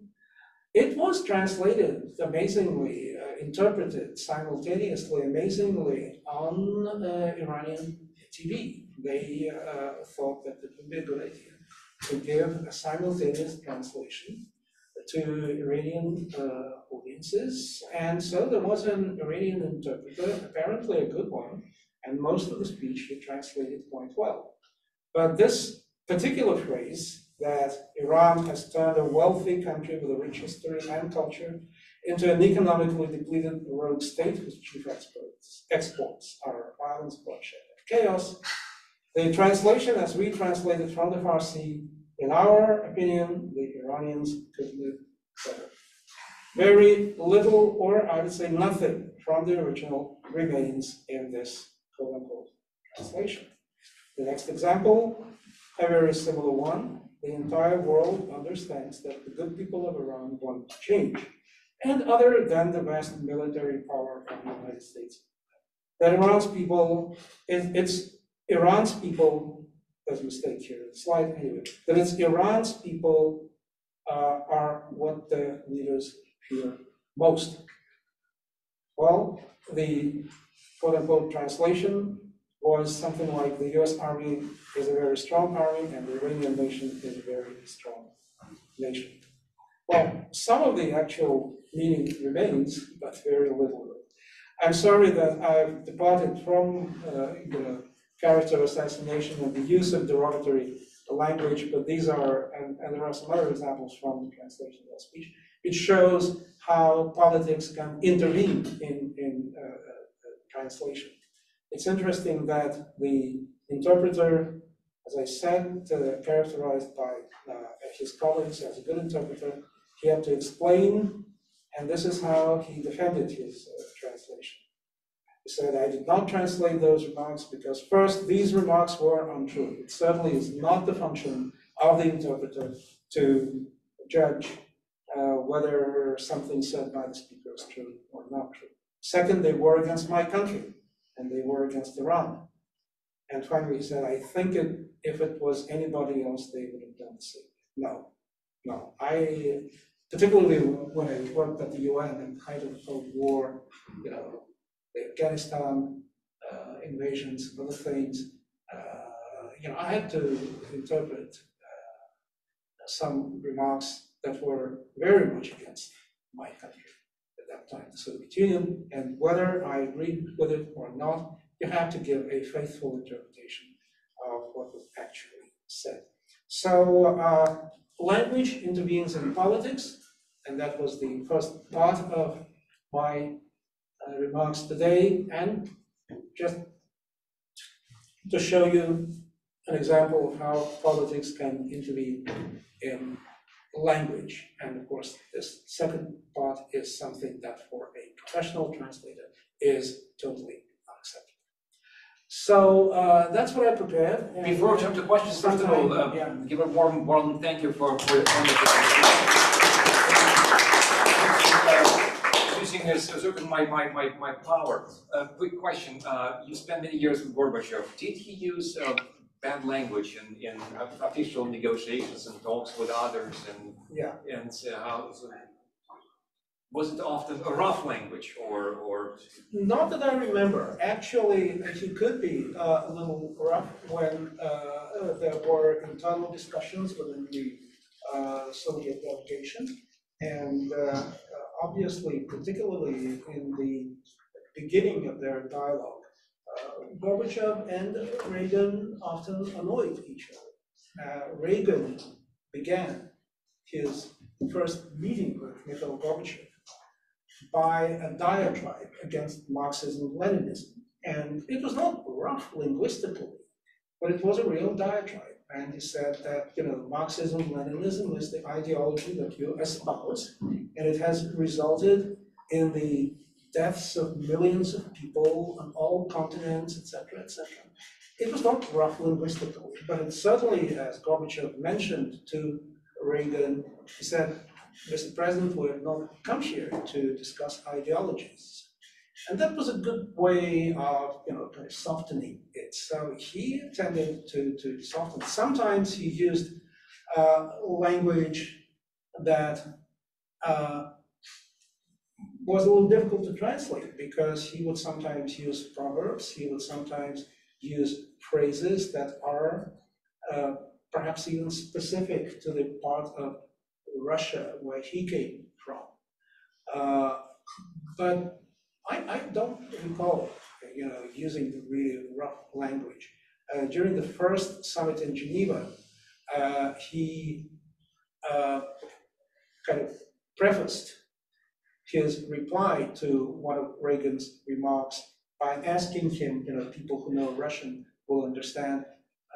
It was translated amazingly, uh, interpreted simultaneously, amazingly on uh, Iranian TV. They uh, thought that it would be a good idea to give a simultaneous translation to Iranian uh, audiences. And so there was an Iranian interpreter, apparently a good one, and most of the speech he translated quite well. But this particular phrase, that Iran has turned a wealthy country with a rich history and culture into an economically depleted rogue state whose chief exports, exports are violence, bloodshed, and chaos. The translation, as we translated from the Farsi, in our opinion, the Iranians could live better. Very little, or I would say nothing, from the original remains in this quote-unquote translation. The next example, a very similar one. The entire world understands that the good people of Iran want change, and other than the vast military power of the United States. That Iran's people, it, it's Iran's people, there's a mistake here, slide anyway, that it's Iran's people uh, are what the leaders fear most. Well, the quote unquote translation was something like the US Army is a very strong army and the Iranian nation is a very strong nation. Well, some of the actual meaning remains, but very little. I'm sorry that I've departed from, uh, know, character assassination and the use of derogatory language, but these are, and, and there are some other examples from the translation of that speech. It shows how politics can intervene in, in uh, uh, translation. It's interesting that the interpreter, as I said, uh, characterized by uh, his colleagues as a good interpreter, he had to explain, and this is how he defended his uh, translation. He said, I did not translate those remarks because first, these remarks were untrue. It certainly is not the function of the interpreter to judge uh, whether something said by the speaker is true or not true. Second, they were against my country and they were against Iran. And finally, he said, I think it, if it was anybody else, they would have done the same. No, no. I, particularly when I worked at the UN in the height of the Cold War, you know, the Afghanistan uh, invasions, other things, uh, you know, I had to interpret uh, some remarks that were very much against my country at that time, the Soviet Union, and whether I agreed with it or not, you have to give a faithful interpretation of what was actually said. So uh, language intervenes in politics, and that was the first part of my uh, remarks today. And just to show you an example of how politics can intervene in language. And of course, this second part is something that for a professional translator is totally unacceptable. So uh, that's what I prepared. and- Before we jump to questions, first of all, uh, Yeah. give a warm, warm thank you for, for your Uh, Using this, sort of my, my, my, my power. Uh, quick question, uh, you spent many years with Gorbachev. Did he use, uh, bad language in, in official negotiations and talks with others and, Yeah. and uh, how, so was it often a rough language or, or? Not that I remember. Actually, he could be uh, a little rough when uh, there were internal discussions within the uh, Soviet delegation. And uh, obviously, particularly in the beginning of their dialogue, Gorbachev and Reagan often annoyed each other. Uh, Reagan began his first meeting with Mikhail Gorbachev by a diatribe against Marxism-Leninism. And it was not rough linguistically, but it was a real diatribe. And he said that, you know, Marxism-Leninism is the ideology that you espouse, and it has resulted in the deaths of millions of people on all continents, etc., etc. It was not rough linguistically, but it certainly, as Gorbachev mentioned to Reagan, he said, Mr. President, we have not come here to discuss ideologies. And that was a good way of, you know, kind of softening it. So he tended to, to soften. Sometimes he used uh, language that uh, was a little difficult to translate because he would sometimes use proverbs, he would sometimes use phrases that are uh, perhaps even specific to the part of Russia where he came from. Uh, but I, I don't recall, you know, using the really rough language. Uh, during the first summit in Geneva, uh, he uh, kind of prefaced his reply to one of Reagan's remarks by asking him, you know, people who know Russian will understand,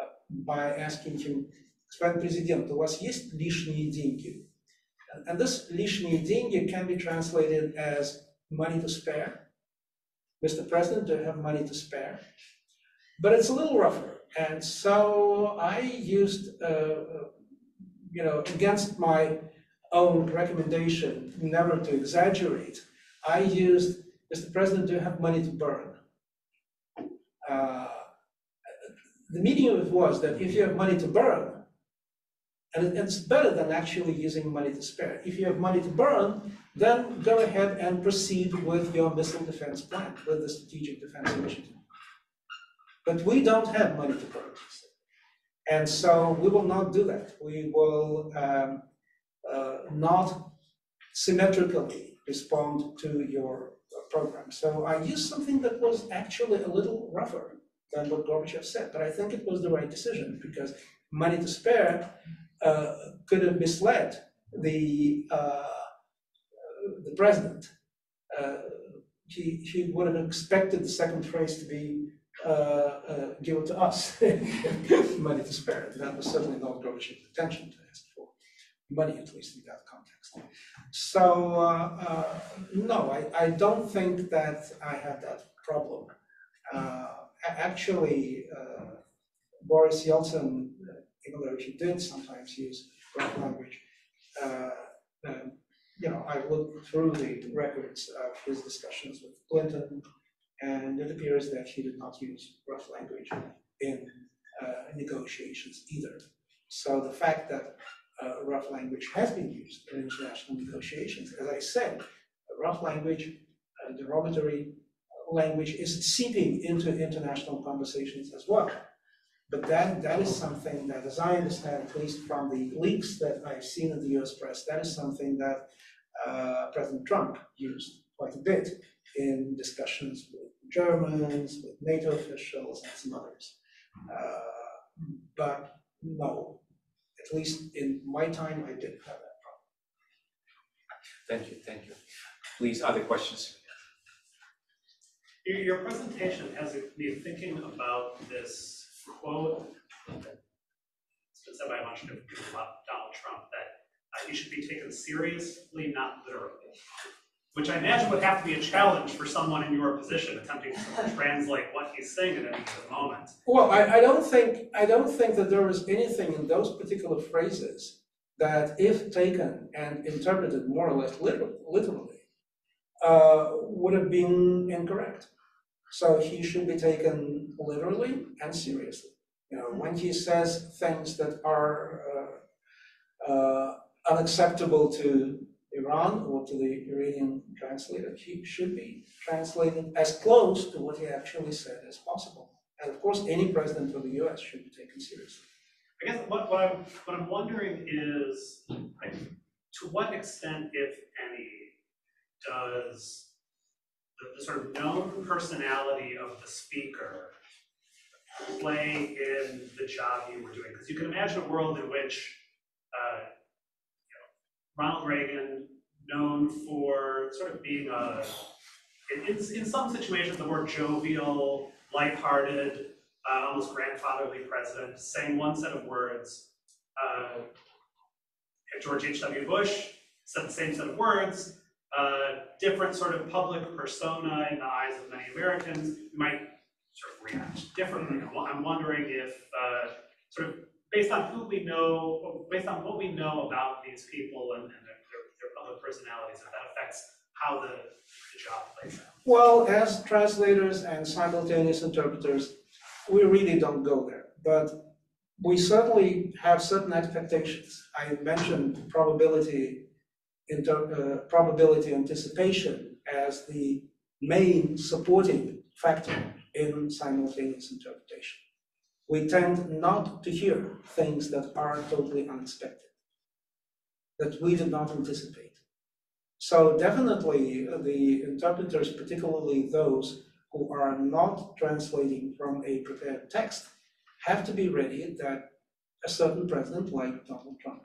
uh, by asking him, господин президент, у вас есть лишние деньги? And- And this лишние деньги can be translated as money to spare. Mr. President, do you have money to spare? But it's a little rougher. And so I used, uh, uh, you know, against my own recommendation never to exaggerate, I used, Mr. President, do you have money to burn? Uh, The meaning of it was that if you have money to burn, and it's better than actually using money to spare. If you have money to burn, then go ahead and proceed with your missile defense plan, with the strategic defense initiative. But we don't have money to it. And so we will not do that. We will um, not symmetrically respond to your uh, program. So I used something that was actually a little rougher than what Gorbachev said, but I think it was the right decision because money to spare uh, could have misled the uh, the president. Uh, he, he would have expected the second phrase to be uh, uh, given to us, *laughs* money to spare. That was certainly not Gorbachev's intention to ask money, at least in that context. So, uh, uh, no, I, I don't think that I have that problem. Uh, actually, uh, Boris Yeltsin, uh, even though he did sometimes use rough language, uh, um, you know, I looked through the records of his discussions with Clinton, and it appears that he did not use rough language in negotiations either. So the fact that uh, rough language has been used in international negotiations, as I said, rough language, uh, derogatory language is seeping into international conversations as well. But that, that is something that, as I understand, at least from the leaks that I've seen in the US press, that is something that uh, President Trump used quite a bit in discussions with Germans, with NATO officials, and some others. Uh, but no, at least in my time, I didn't have that problem. Thank you, thank you. Please, other questions? Your, your presentation has me thinking about this quote that's been said by a bunch of people about Donald Trump, that uh, he should be taken seriously, not literally. Which I imagine would have to be a challenge for someone in your position attempting to translate what he's saying at any given moment. Well, I, I don't think, I don't think that there is anything in those particular phrases that if taken and interpreted more or less liter- literally, uh, would have been incorrect. So he should be taken literally and seriously. You know, when he says things that are uh, uh, unacceptable to Iran or to the Iranian translator, he should be translating as close to what he actually said as possible. And of course, any president of the US should be taken seriously. I guess what, what I'm, what I'm wondering is, like, to what extent, if any, does the, the sort of known personality of the speaker play in the job you were doing? Because you can imagine a world in which, uh, Ronald Reagan, known for sort of being a, in, in, some situations, the word jovial, lighthearted, uh, almost grandfatherly president, saying one set of words. Uh, George H.W. Bush said the same set of words, uh, different sort of public persona in the eyes of many Americans, might sort of react differently. I'm I'm wondering if, uh, sort of, based on who we know, based on what we know about these people and, and their, their, personalities, if that affects how the, the job plays out. Well, as translators and simultaneous interpreters, we really don't go there, but we certainly have certain expectations. I mentioned probability, inter, uh, probability anticipation as the main supporting factor in simultaneous interpretation. We tend not to hear things that are totally unexpected, that we did not anticipate. So definitely, uh, the interpreters, particularly those who are not translating from a prepared text, have to be ready that a certain president like Donald Trump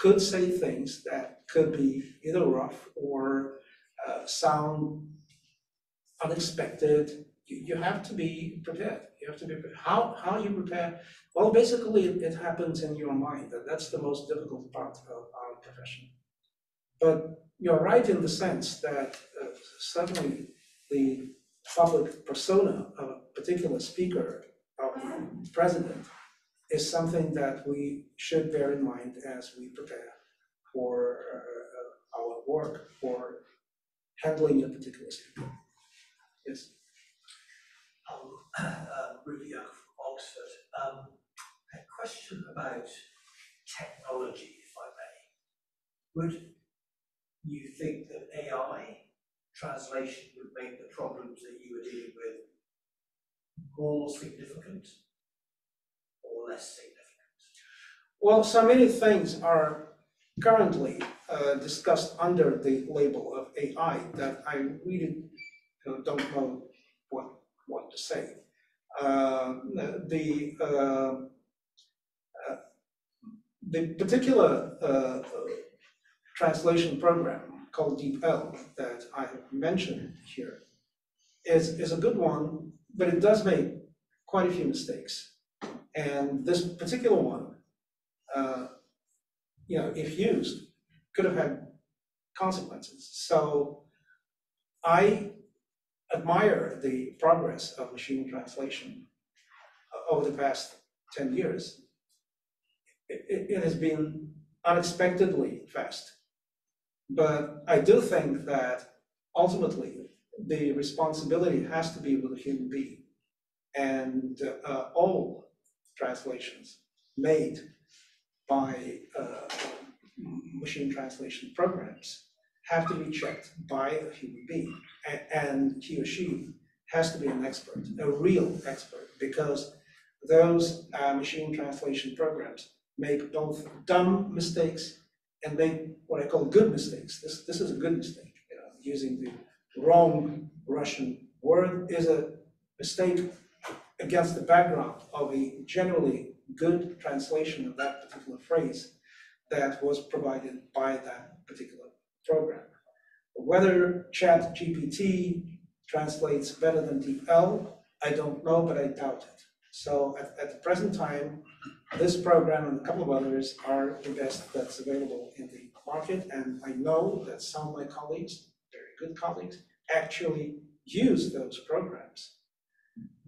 could say things that could be either rough or uh, sound unexpected. You, you have to be prepared. You have to be. How, how you prepare? Well, basically, it, it happens in your mind. That that's the most difficult part of our profession. But you're right in the sense that uh, certainly the public persona of a particular speaker or president is something that we should bear in mind as we prepare for uh, our work for handling a particular speaker. Yes. *clears throat* Um, uh, Ruby Young from Oxford. Um, a question about technology, if I may. Would you think that AI translation would make the problems that you were dealing with more significant or less significant? Well, so many things are currently uh, discussed under the label of AI that I really don't know what, what to say. Uh, The, uh, uh, the particular translation program called DeepL that I have mentioned here is, is a good one, but it does make quite a few mistakes. And this particular one, uh, you know, if used, could have had consequences. So I admire the progress of machine translation uh, over the past 10 years. It, it, it has been unexpectedly fast. But I do think that ultimately the responsibility has to be with the human being. And uh, all translations made by uh, machine translation programs have to be checked by a human being. And he or she has to be an expert, a real expert, because those uh, machine translation programs make both dumb mistakes and make what I call good mistakes. This, this is a good mistake. You know, using the wrong Russian word is a mistake against the background of a generally good translation of that particular phrase that was provided by that particular program. Whether Chat GPT translates better than DeepL, I don't know, but I doubt it. So at, at the present time, this program and a couple of others are the best that's available in the market. And I know that some of my colleagues, very good colleagues, actually use those programs.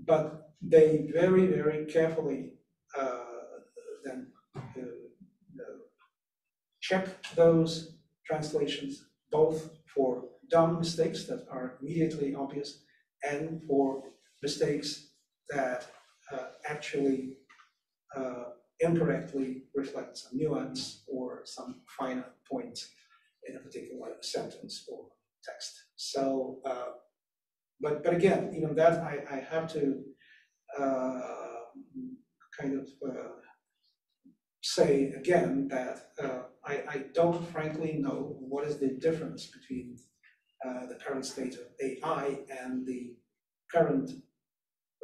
But they very, very carefully uh, then uh, check those translations, both for dumb mistakes that are immediately obvious and for mistakes that uh, actually uh, incorrectly reflect some nuance or some finer point in a particular sentence or text. So, uh, but but again, even that I, I have to uh, kind of uh, say again that uh, I, I don't frankly know what is the difference between uh, the current state of AI and the current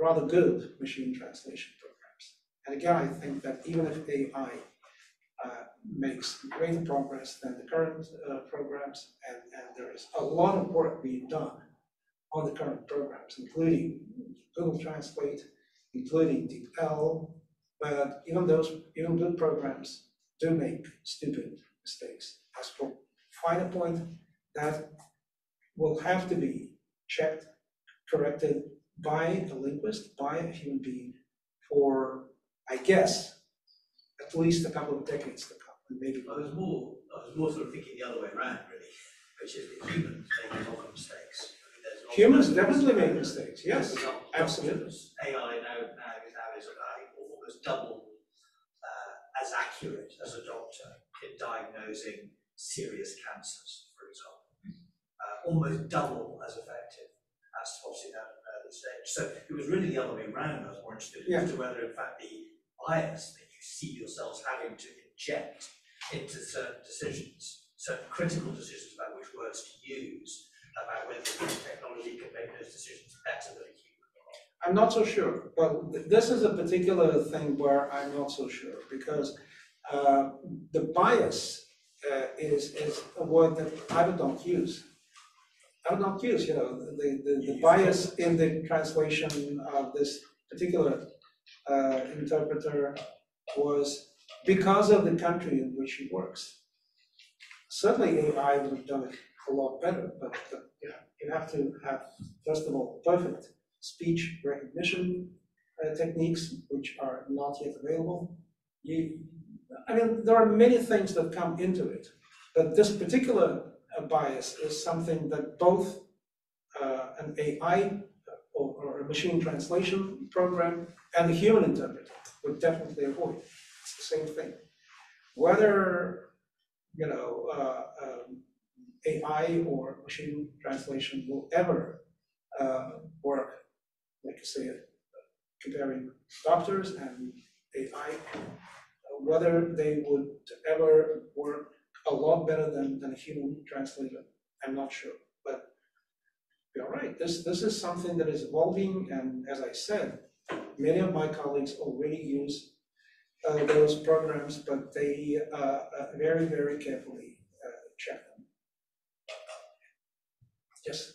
rather good machine translation programs. And again, I think that even if AI uh, makes greater progress than the current uh, programs, and, and there is a lot of work being done on the current programs, including Google Translate, including DeepL, but even those, even good programs do make stupid mistakes. As for final point, that will have to be checked, corrected by a linguist, by a human being for, I guess, at least a couple of decades to come, and maybe. I was more, I was more sort of thinking the other way around, really, which is that humans make a lot of mistakes. I mean, there's lots of Humans definitely make mistakes, yes, absolutely. AI now, now is about almost double as accurate as a doctor in diagnosing serious cancers, for example. Uh, almost double as effective at spotting at an early stage. So it was really the other way around. I was more interested as to whether, in fact, the bias that you see yourselves having to inject into certain decisions, certain critical decisions about which words to use, about whether the technology can make those decisions better than a human. I'm not so sure, but this is a particular thing where I'm not so sure, because uh, the bias uh, is, is a word that I would not use. I would not use, you know, the, the, the bias in the translation of this particular uh, interpreter was because of the country in which he works. Certainly AI would have done it a lot better, but uh, you you have to have, first of all, perfect speech recognition uh, techniques, which are not yet available. You, I mean, there are many things that come into it, but this particular uh, bias is something that both uh, an AI or, or a machine translation program and a human interpreter would definitely avoid. It's the same thing. Whether, you know, uh, um, AI or machine translation will ever uh, work, like you say, comparing doctors and AI, uh, whether they would ever work a lot better than, than a human translator, I'm not sure. But you're right, this, this is something that is evolving, and as I said, many of my colleagues already use uh, those programs, but they uh, uh, very, very carefully uh, check them. Yes?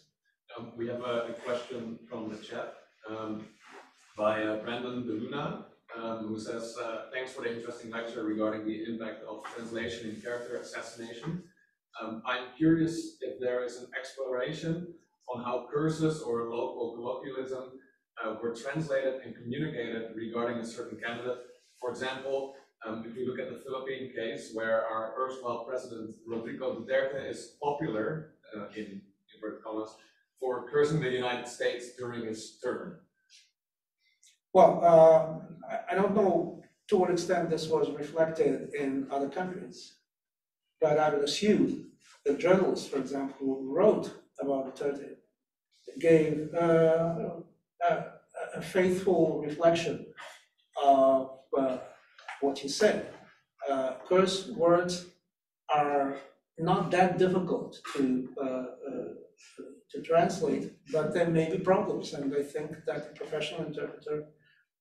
Um, we have a, a question from the chat, um, by uh, Brandon DeLuna, um, who says, uh, thanks for the interesting lecture regarding the impact of translation in character assassination. Um, I'm curious if there is an exploration on how curses or local colloquialism uh, were translated and communicated regarding a certain candidate. For example, um, if you look at the Philippine case where our erstwhile president Rodrigo Duterte is popular uh, in inverted commas for cursing the United States during his term. Well, uh, I, don't know to what extent this was reflected in other countries, but I would assume the journalists, for example, who wrote about Duterte gave uh, a, a faithful reflection of uh, what he said. Uh, curse words are not that difficult to uh, uh, to translate, but there may be problems, and I think that a professional interpreter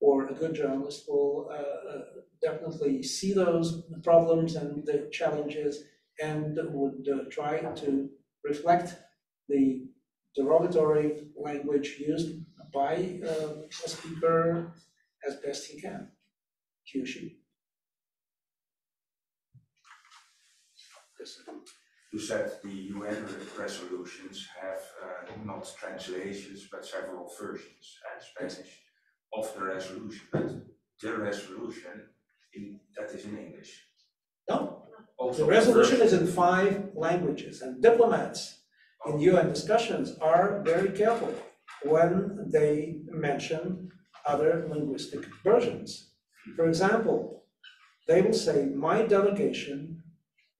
or a good journalist will uh, uh, definitely see those problems and the challenges and would uh, try to reflect the derogatory language used by uh, a speaker as best he can, he or she. You said the UN resolutions have uh, not translations but several versions in Spanish of the resolution, but the resolution in, that is in English. No, Also the resolution is in five languages, and diplomats in UN discussions are very careful when they mention other linguistic versions. For example, they will say, my delegation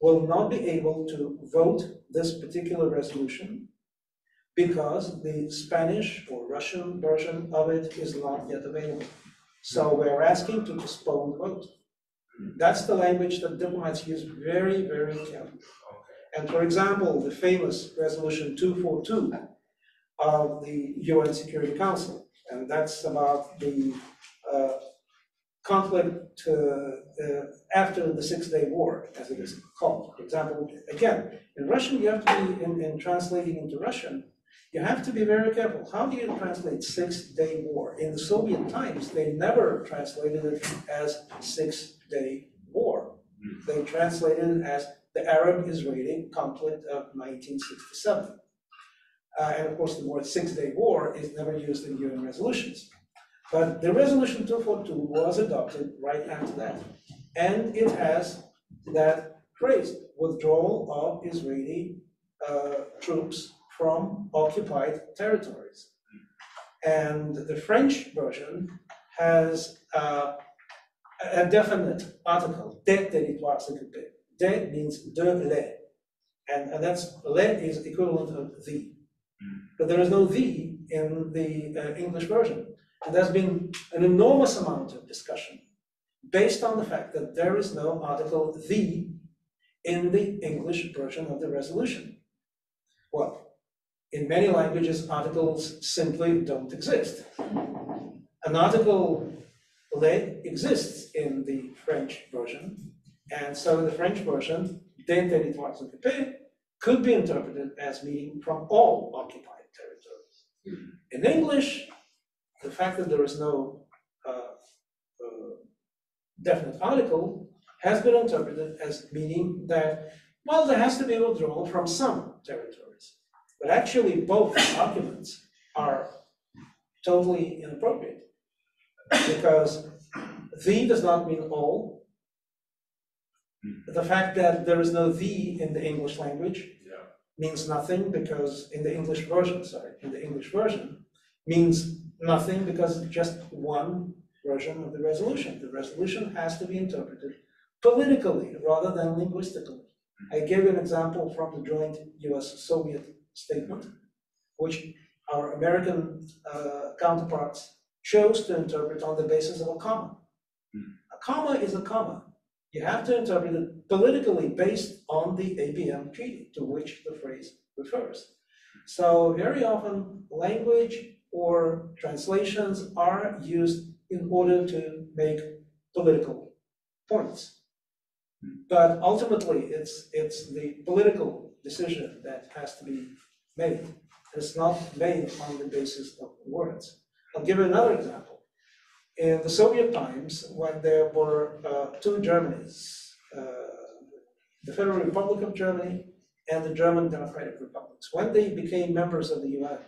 will not be able to vote this particular resolution because the Spanish or Russian version of it is not yet available. So we're asking to postpone the vote. That's the language that diplomats use very, very carefully. And for example, the famous Resolution 242 of the UN Security Council, and that's about the uh, conflict uh, uh, after the Six Day War, as it is called. For example, again, in Russian, you have to be, in, in translating into Russian, you have to be very careful. How do you translate Six Day War? In the Soviet times, they never translated it as Six Day War. They translated it as the Arab-Israeli conflict of 1967. Uh, and of course, the word Six Day War is never used in UN resolutions. But the resolution 242 was adopted right after that. And it has that phrase, withdrawal of Israeli uh, troops from occupied territories. And the French version has uh, a definite article, des territoires occupés. Des means de les, and, and that's, les is equivalent of the. But there is no the in the uh, English version. And there's been an enormous amount of discussion based on the fact that there is no article the in the English version of the resolution. Well, in many languages, articles simply don't exist. An article le exists in the French version, and so the French version, des territoires occupés, could be interpreted as meaning from all occupied territories. Hmm. In English, the fact that there is no uh, uh, definite article has been interpreted as meaning that, well, there has to be withdrawal from some territories. But actually, both arguments are totally inappropriate. Because the does not mean all. The fact that there is no the in the English language means nothing because in the English version, sorry, in the English version means nothing because it's just one version of the resolution. The resolution has to be interpreted politically rather than linguistically. Mm-hmm. I gave an example from the joint US-Soviet statement, which our American uh, counterparts chose to interpret on the basis of a comma. Mm-hmm. A comma is a comma. You have to interpret it politically based on the ABM treaty to which the phrase refers. Mm-hmm. So very often, language or translations are used in order to make political points. But ultimately, it's, it's the political decision that has to be made. It's not made on the basis of words. I'll give you another example. In the Soviet times, when there were uh, two Germanys, uh, the Federal Republic of Germany and the German Democratic Republics, when they became members of the UN,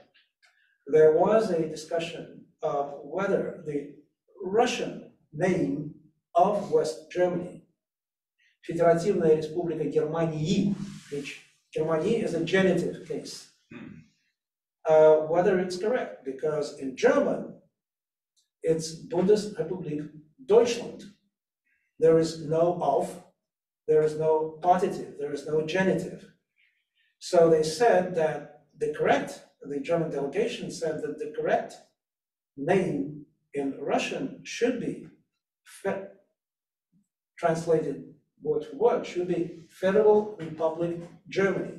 there was a discussion of whether the Russian name of West Germany, Федеративная Республика Германии, which Germany is a genitive case, uh, whether it's correct, because in German, it's Bundesrepublik Deutschland. There is no of, there is no partitive, there is no genitive. So they said that the correct, the German delegation said that the correct name in Russian should be translated word for word, should be Federal Republic Germany.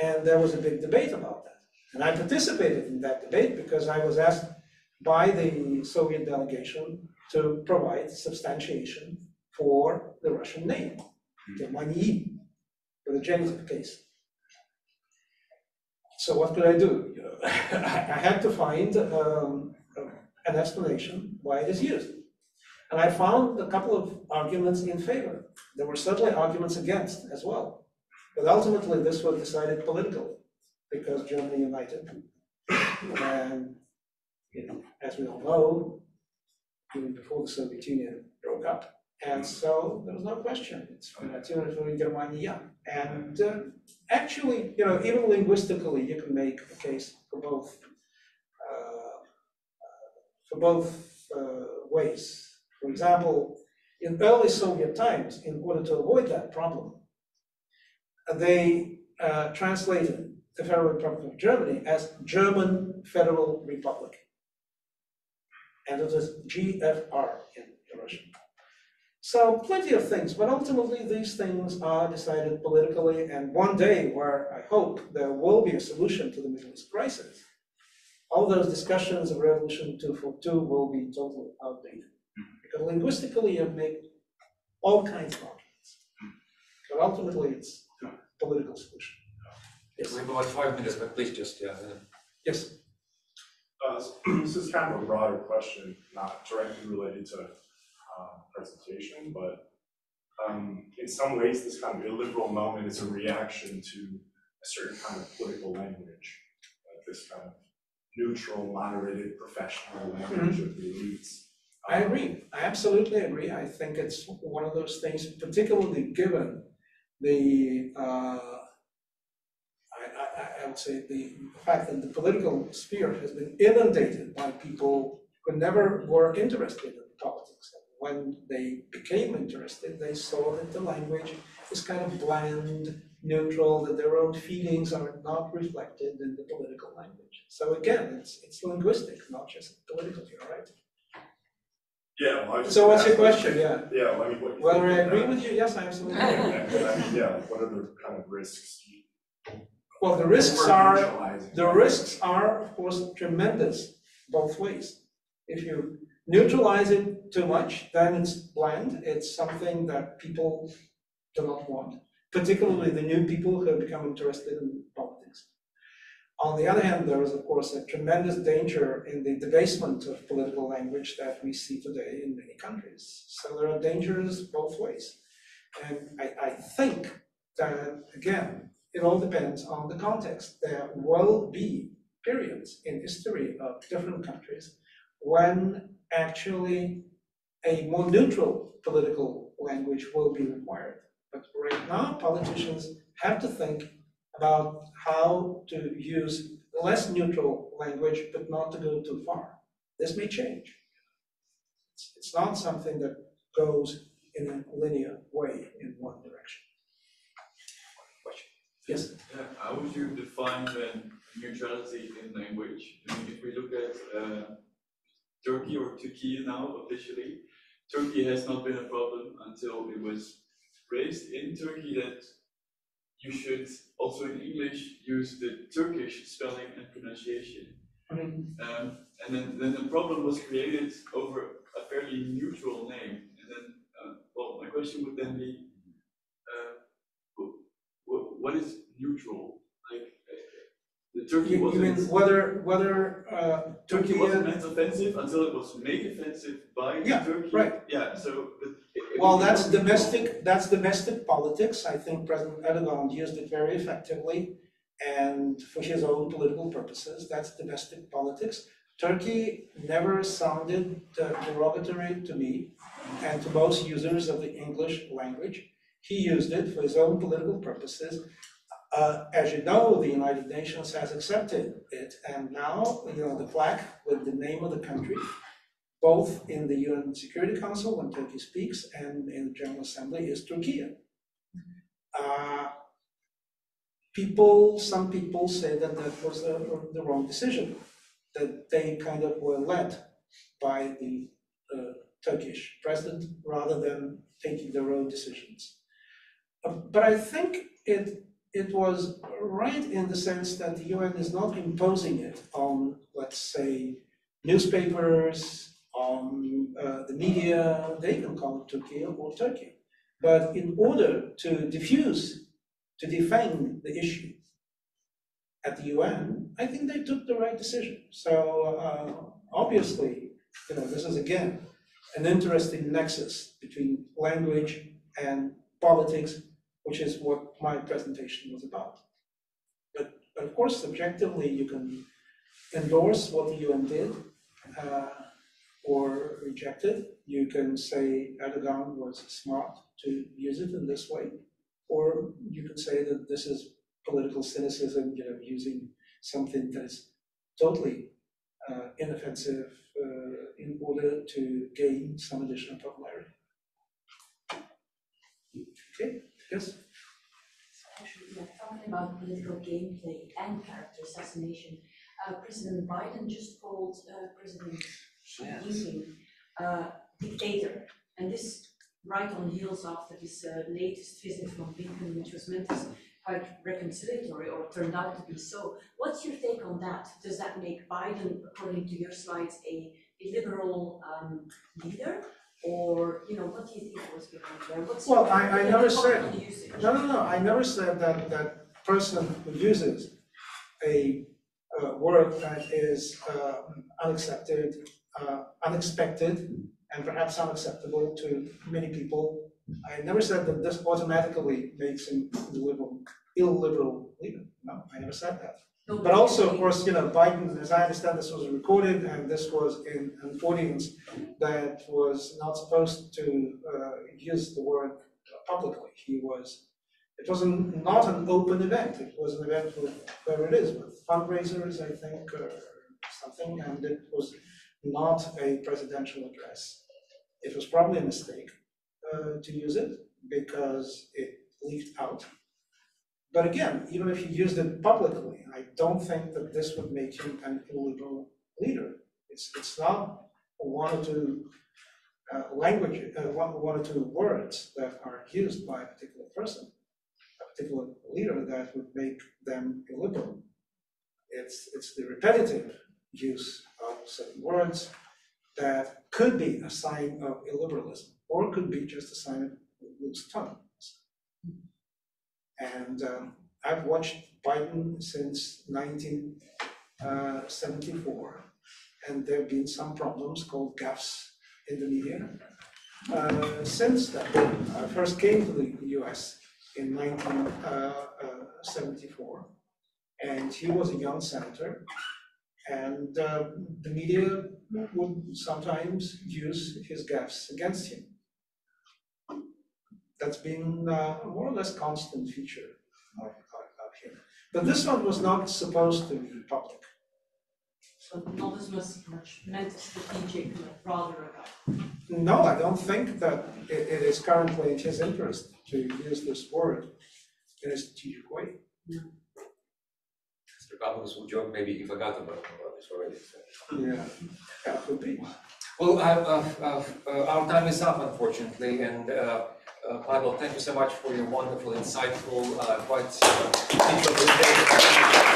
And there was a big debate about that. And I participated in that debate because I was asked by the Soviet delegation to provide substantiation for the Russian name, Germanii, for the genitive case. So what could I do? You know, *laughs* I had to find um, an explanation why it is used. And I found a couple of arguments in favor. There were certainly arguments against as well. But ultimately, this was decided politically because Germany united. And, you know, as we all know, even before the Soviet Union broke up. And so there was no question, it's für Germania. And uh, actually, you know, even linguistically, you can make a case for both, uh, for both uh, ways. For example, in early Soviet times, in order to avoid that problem, they uh, translated the Federal Republic of Germany as German Federal Republic. And it was GFR in Russian. So plenty of things, but ultimately these things are decided politically, and one day where I hope there will be a solution to the Middle East crisis, all those discussions of Resolution 242 will be totally outdated. Because linguistically you make all kinds of arguments, but ultimately it's a political solution. Yes. We have about five minutes, but please just, yeah. Yes. Uh, *clears throat* this is kind of a broader question, not directly related to presentation, but um, in some ways, this kind of illiberal moment is a reaction to a certain kind of political language, like this kind of neutral, moderated, professional language of the elites. I agree, I absolutely agree, I think it's one of those things, particularly given the, uh, I, I, I would say the fact that the political sphere has been inundated by people who never were interested in politics. When they became interested, they saw that the language is kind of bland, neutral, that their own feelings are not reflected in the political language. So again, it's, it's linguistic, not just political, you're right. Yeah, well, I just. So what's your asked, question? Yeah. Yeah, well, I mean, what. you Whether I agree about- with you, yes, I absolutely Yeah, *laughs* agree. but I mean, yeah, what are the kind of risks? Well, the risks We're the risks are, of course, tremendous both ways. If you neutralize it too much, then it's bland, it's something that people do not want, particularly the new people who have become interested in politics. On the other hand, there is, of course, a tremendous danger in the debasement of political language that we see today in many countries. So there are dangers both ways. And I, I think that, again, it all depends on the context. There will be periods in history of different countries when actually a more neutral political language will be required. But right now, politicians have to think about how to use less neutral language, but not to go too far. This may change. It's, it's not something that goes in a linear way in one direction. Question? Yes? Yeah, how would you define then neutrality in language. I mean, if we look at uh, Turkey or Türkiye now officially, Turkey has not been a problem until it was raised in Turkey that you should also in English use the Turkish spelling and pronunciation. Um, and then, then the problem was created over a fairly neutral name. And then, uh, well, my question would then be, uh, what, what is neutral? Turkey You, you wasn't. mean whether, whether, uh, Turkey Turkey, wasn't meant offensive until it was made offensive by Yeah, Turkey. right. Yeah, so. but it- it well, would be that's domestic, that's domestic politics. I think President Erdogan used it very effectively and for his own political purposes, that's domestic politics. Turkey never sounded uh, derogatory to me and to most users of the English language. He used it for his own political purposes. Uh, as you know, the United Nations has accepted it, and now, you know, the plaque with the name of the country, both in the UN Security Council when Turkey speaks and in the General Assembly is Türkiye. Uh, people, some people say that that was the, the wrong decision, that they kind of were led by the uh, Turkish president rather than taking their own decisions. Uh, But I think it, it was right in the sense that the UN is not imposing it on, let's say, newspapers, on uh, the media, they can call it Turkey or Türkiye. But in order to diffuse, to defend the issue at the UN, I think they took the right decision. So uh, obviously, you know, this is again an interesting nexus between language and politics, which is what my presentation was about. But, of course, subjectively, you can endorse what the UN did uh, or reject it. You can say Erdogan was smart to use it in this way, or you can say that this is political cynicism, you know, using something that is totally uh, inoffensive uh, in order to gain some additional popularity. Okay, yes? Talking about political gameplay and character assassination, uh, President Biden just called uh, President Xi Jinping uh, dictator, and this right on heels after his uh, latest visit from Blinken, which was meant as quite reconciliatory or turned out to be so. What's your take on that? Does that make Biden, according to your slides, a, a liberal um, leader? Or, you know, what do you think was behind there? What's Well, I, I never said, the no, no, no, I never said that, that person who uses a, uh word that is, uh, unaccepted, uh, unexpected, and perhaps unacceptable to many people. I never said that this automatically makes him illiberal, illiberal leader, no, I never said that. But also, of course, you know, Biden, as I understand, this was recorded and this was in an audience that was not supposed to uh, use the word publicly. He was, it was an- not an open event, it was an event with, where it is, with fundraisers, I think, or something, and it was not a presidential address. It was probably a mistake uh, to use it because it leaked out. But again, even if he used it publicly, I don't think that this would make him an illiberal leader. It's, it's not one or two uh, language, uh, one, one or two words that are used by a particular person, a particular leader that would make them illiberal. It's, it's the repetitive use of certain words that could be a sign of illiberalism, or could be just a sign of loose tongue. And um, I've watched Biden since nineteen uh, and there have been some problems called gaffes in the media. Uh, since then, I first came to the US in nineteen seventy-four, and he was a young senator. And uh, the media would sometimes use his gaffes against him that's been uh, more or less constant feature of, of, of him. But this one was not supposed to be public. So not as much, much meant strategic, but rather about No, I don't think that it, it is currently in his interest to use this word in a strategic way. Mr. Carlos will joke, maybe he forgot about, about this already. so. Yeah, yeah, could be. Well, uh, uh, uh, uh, our time is up unfortunately, and uh, uh, Pavel, thank you so much for your wonderful, insightful, uh, quite uh, presentation.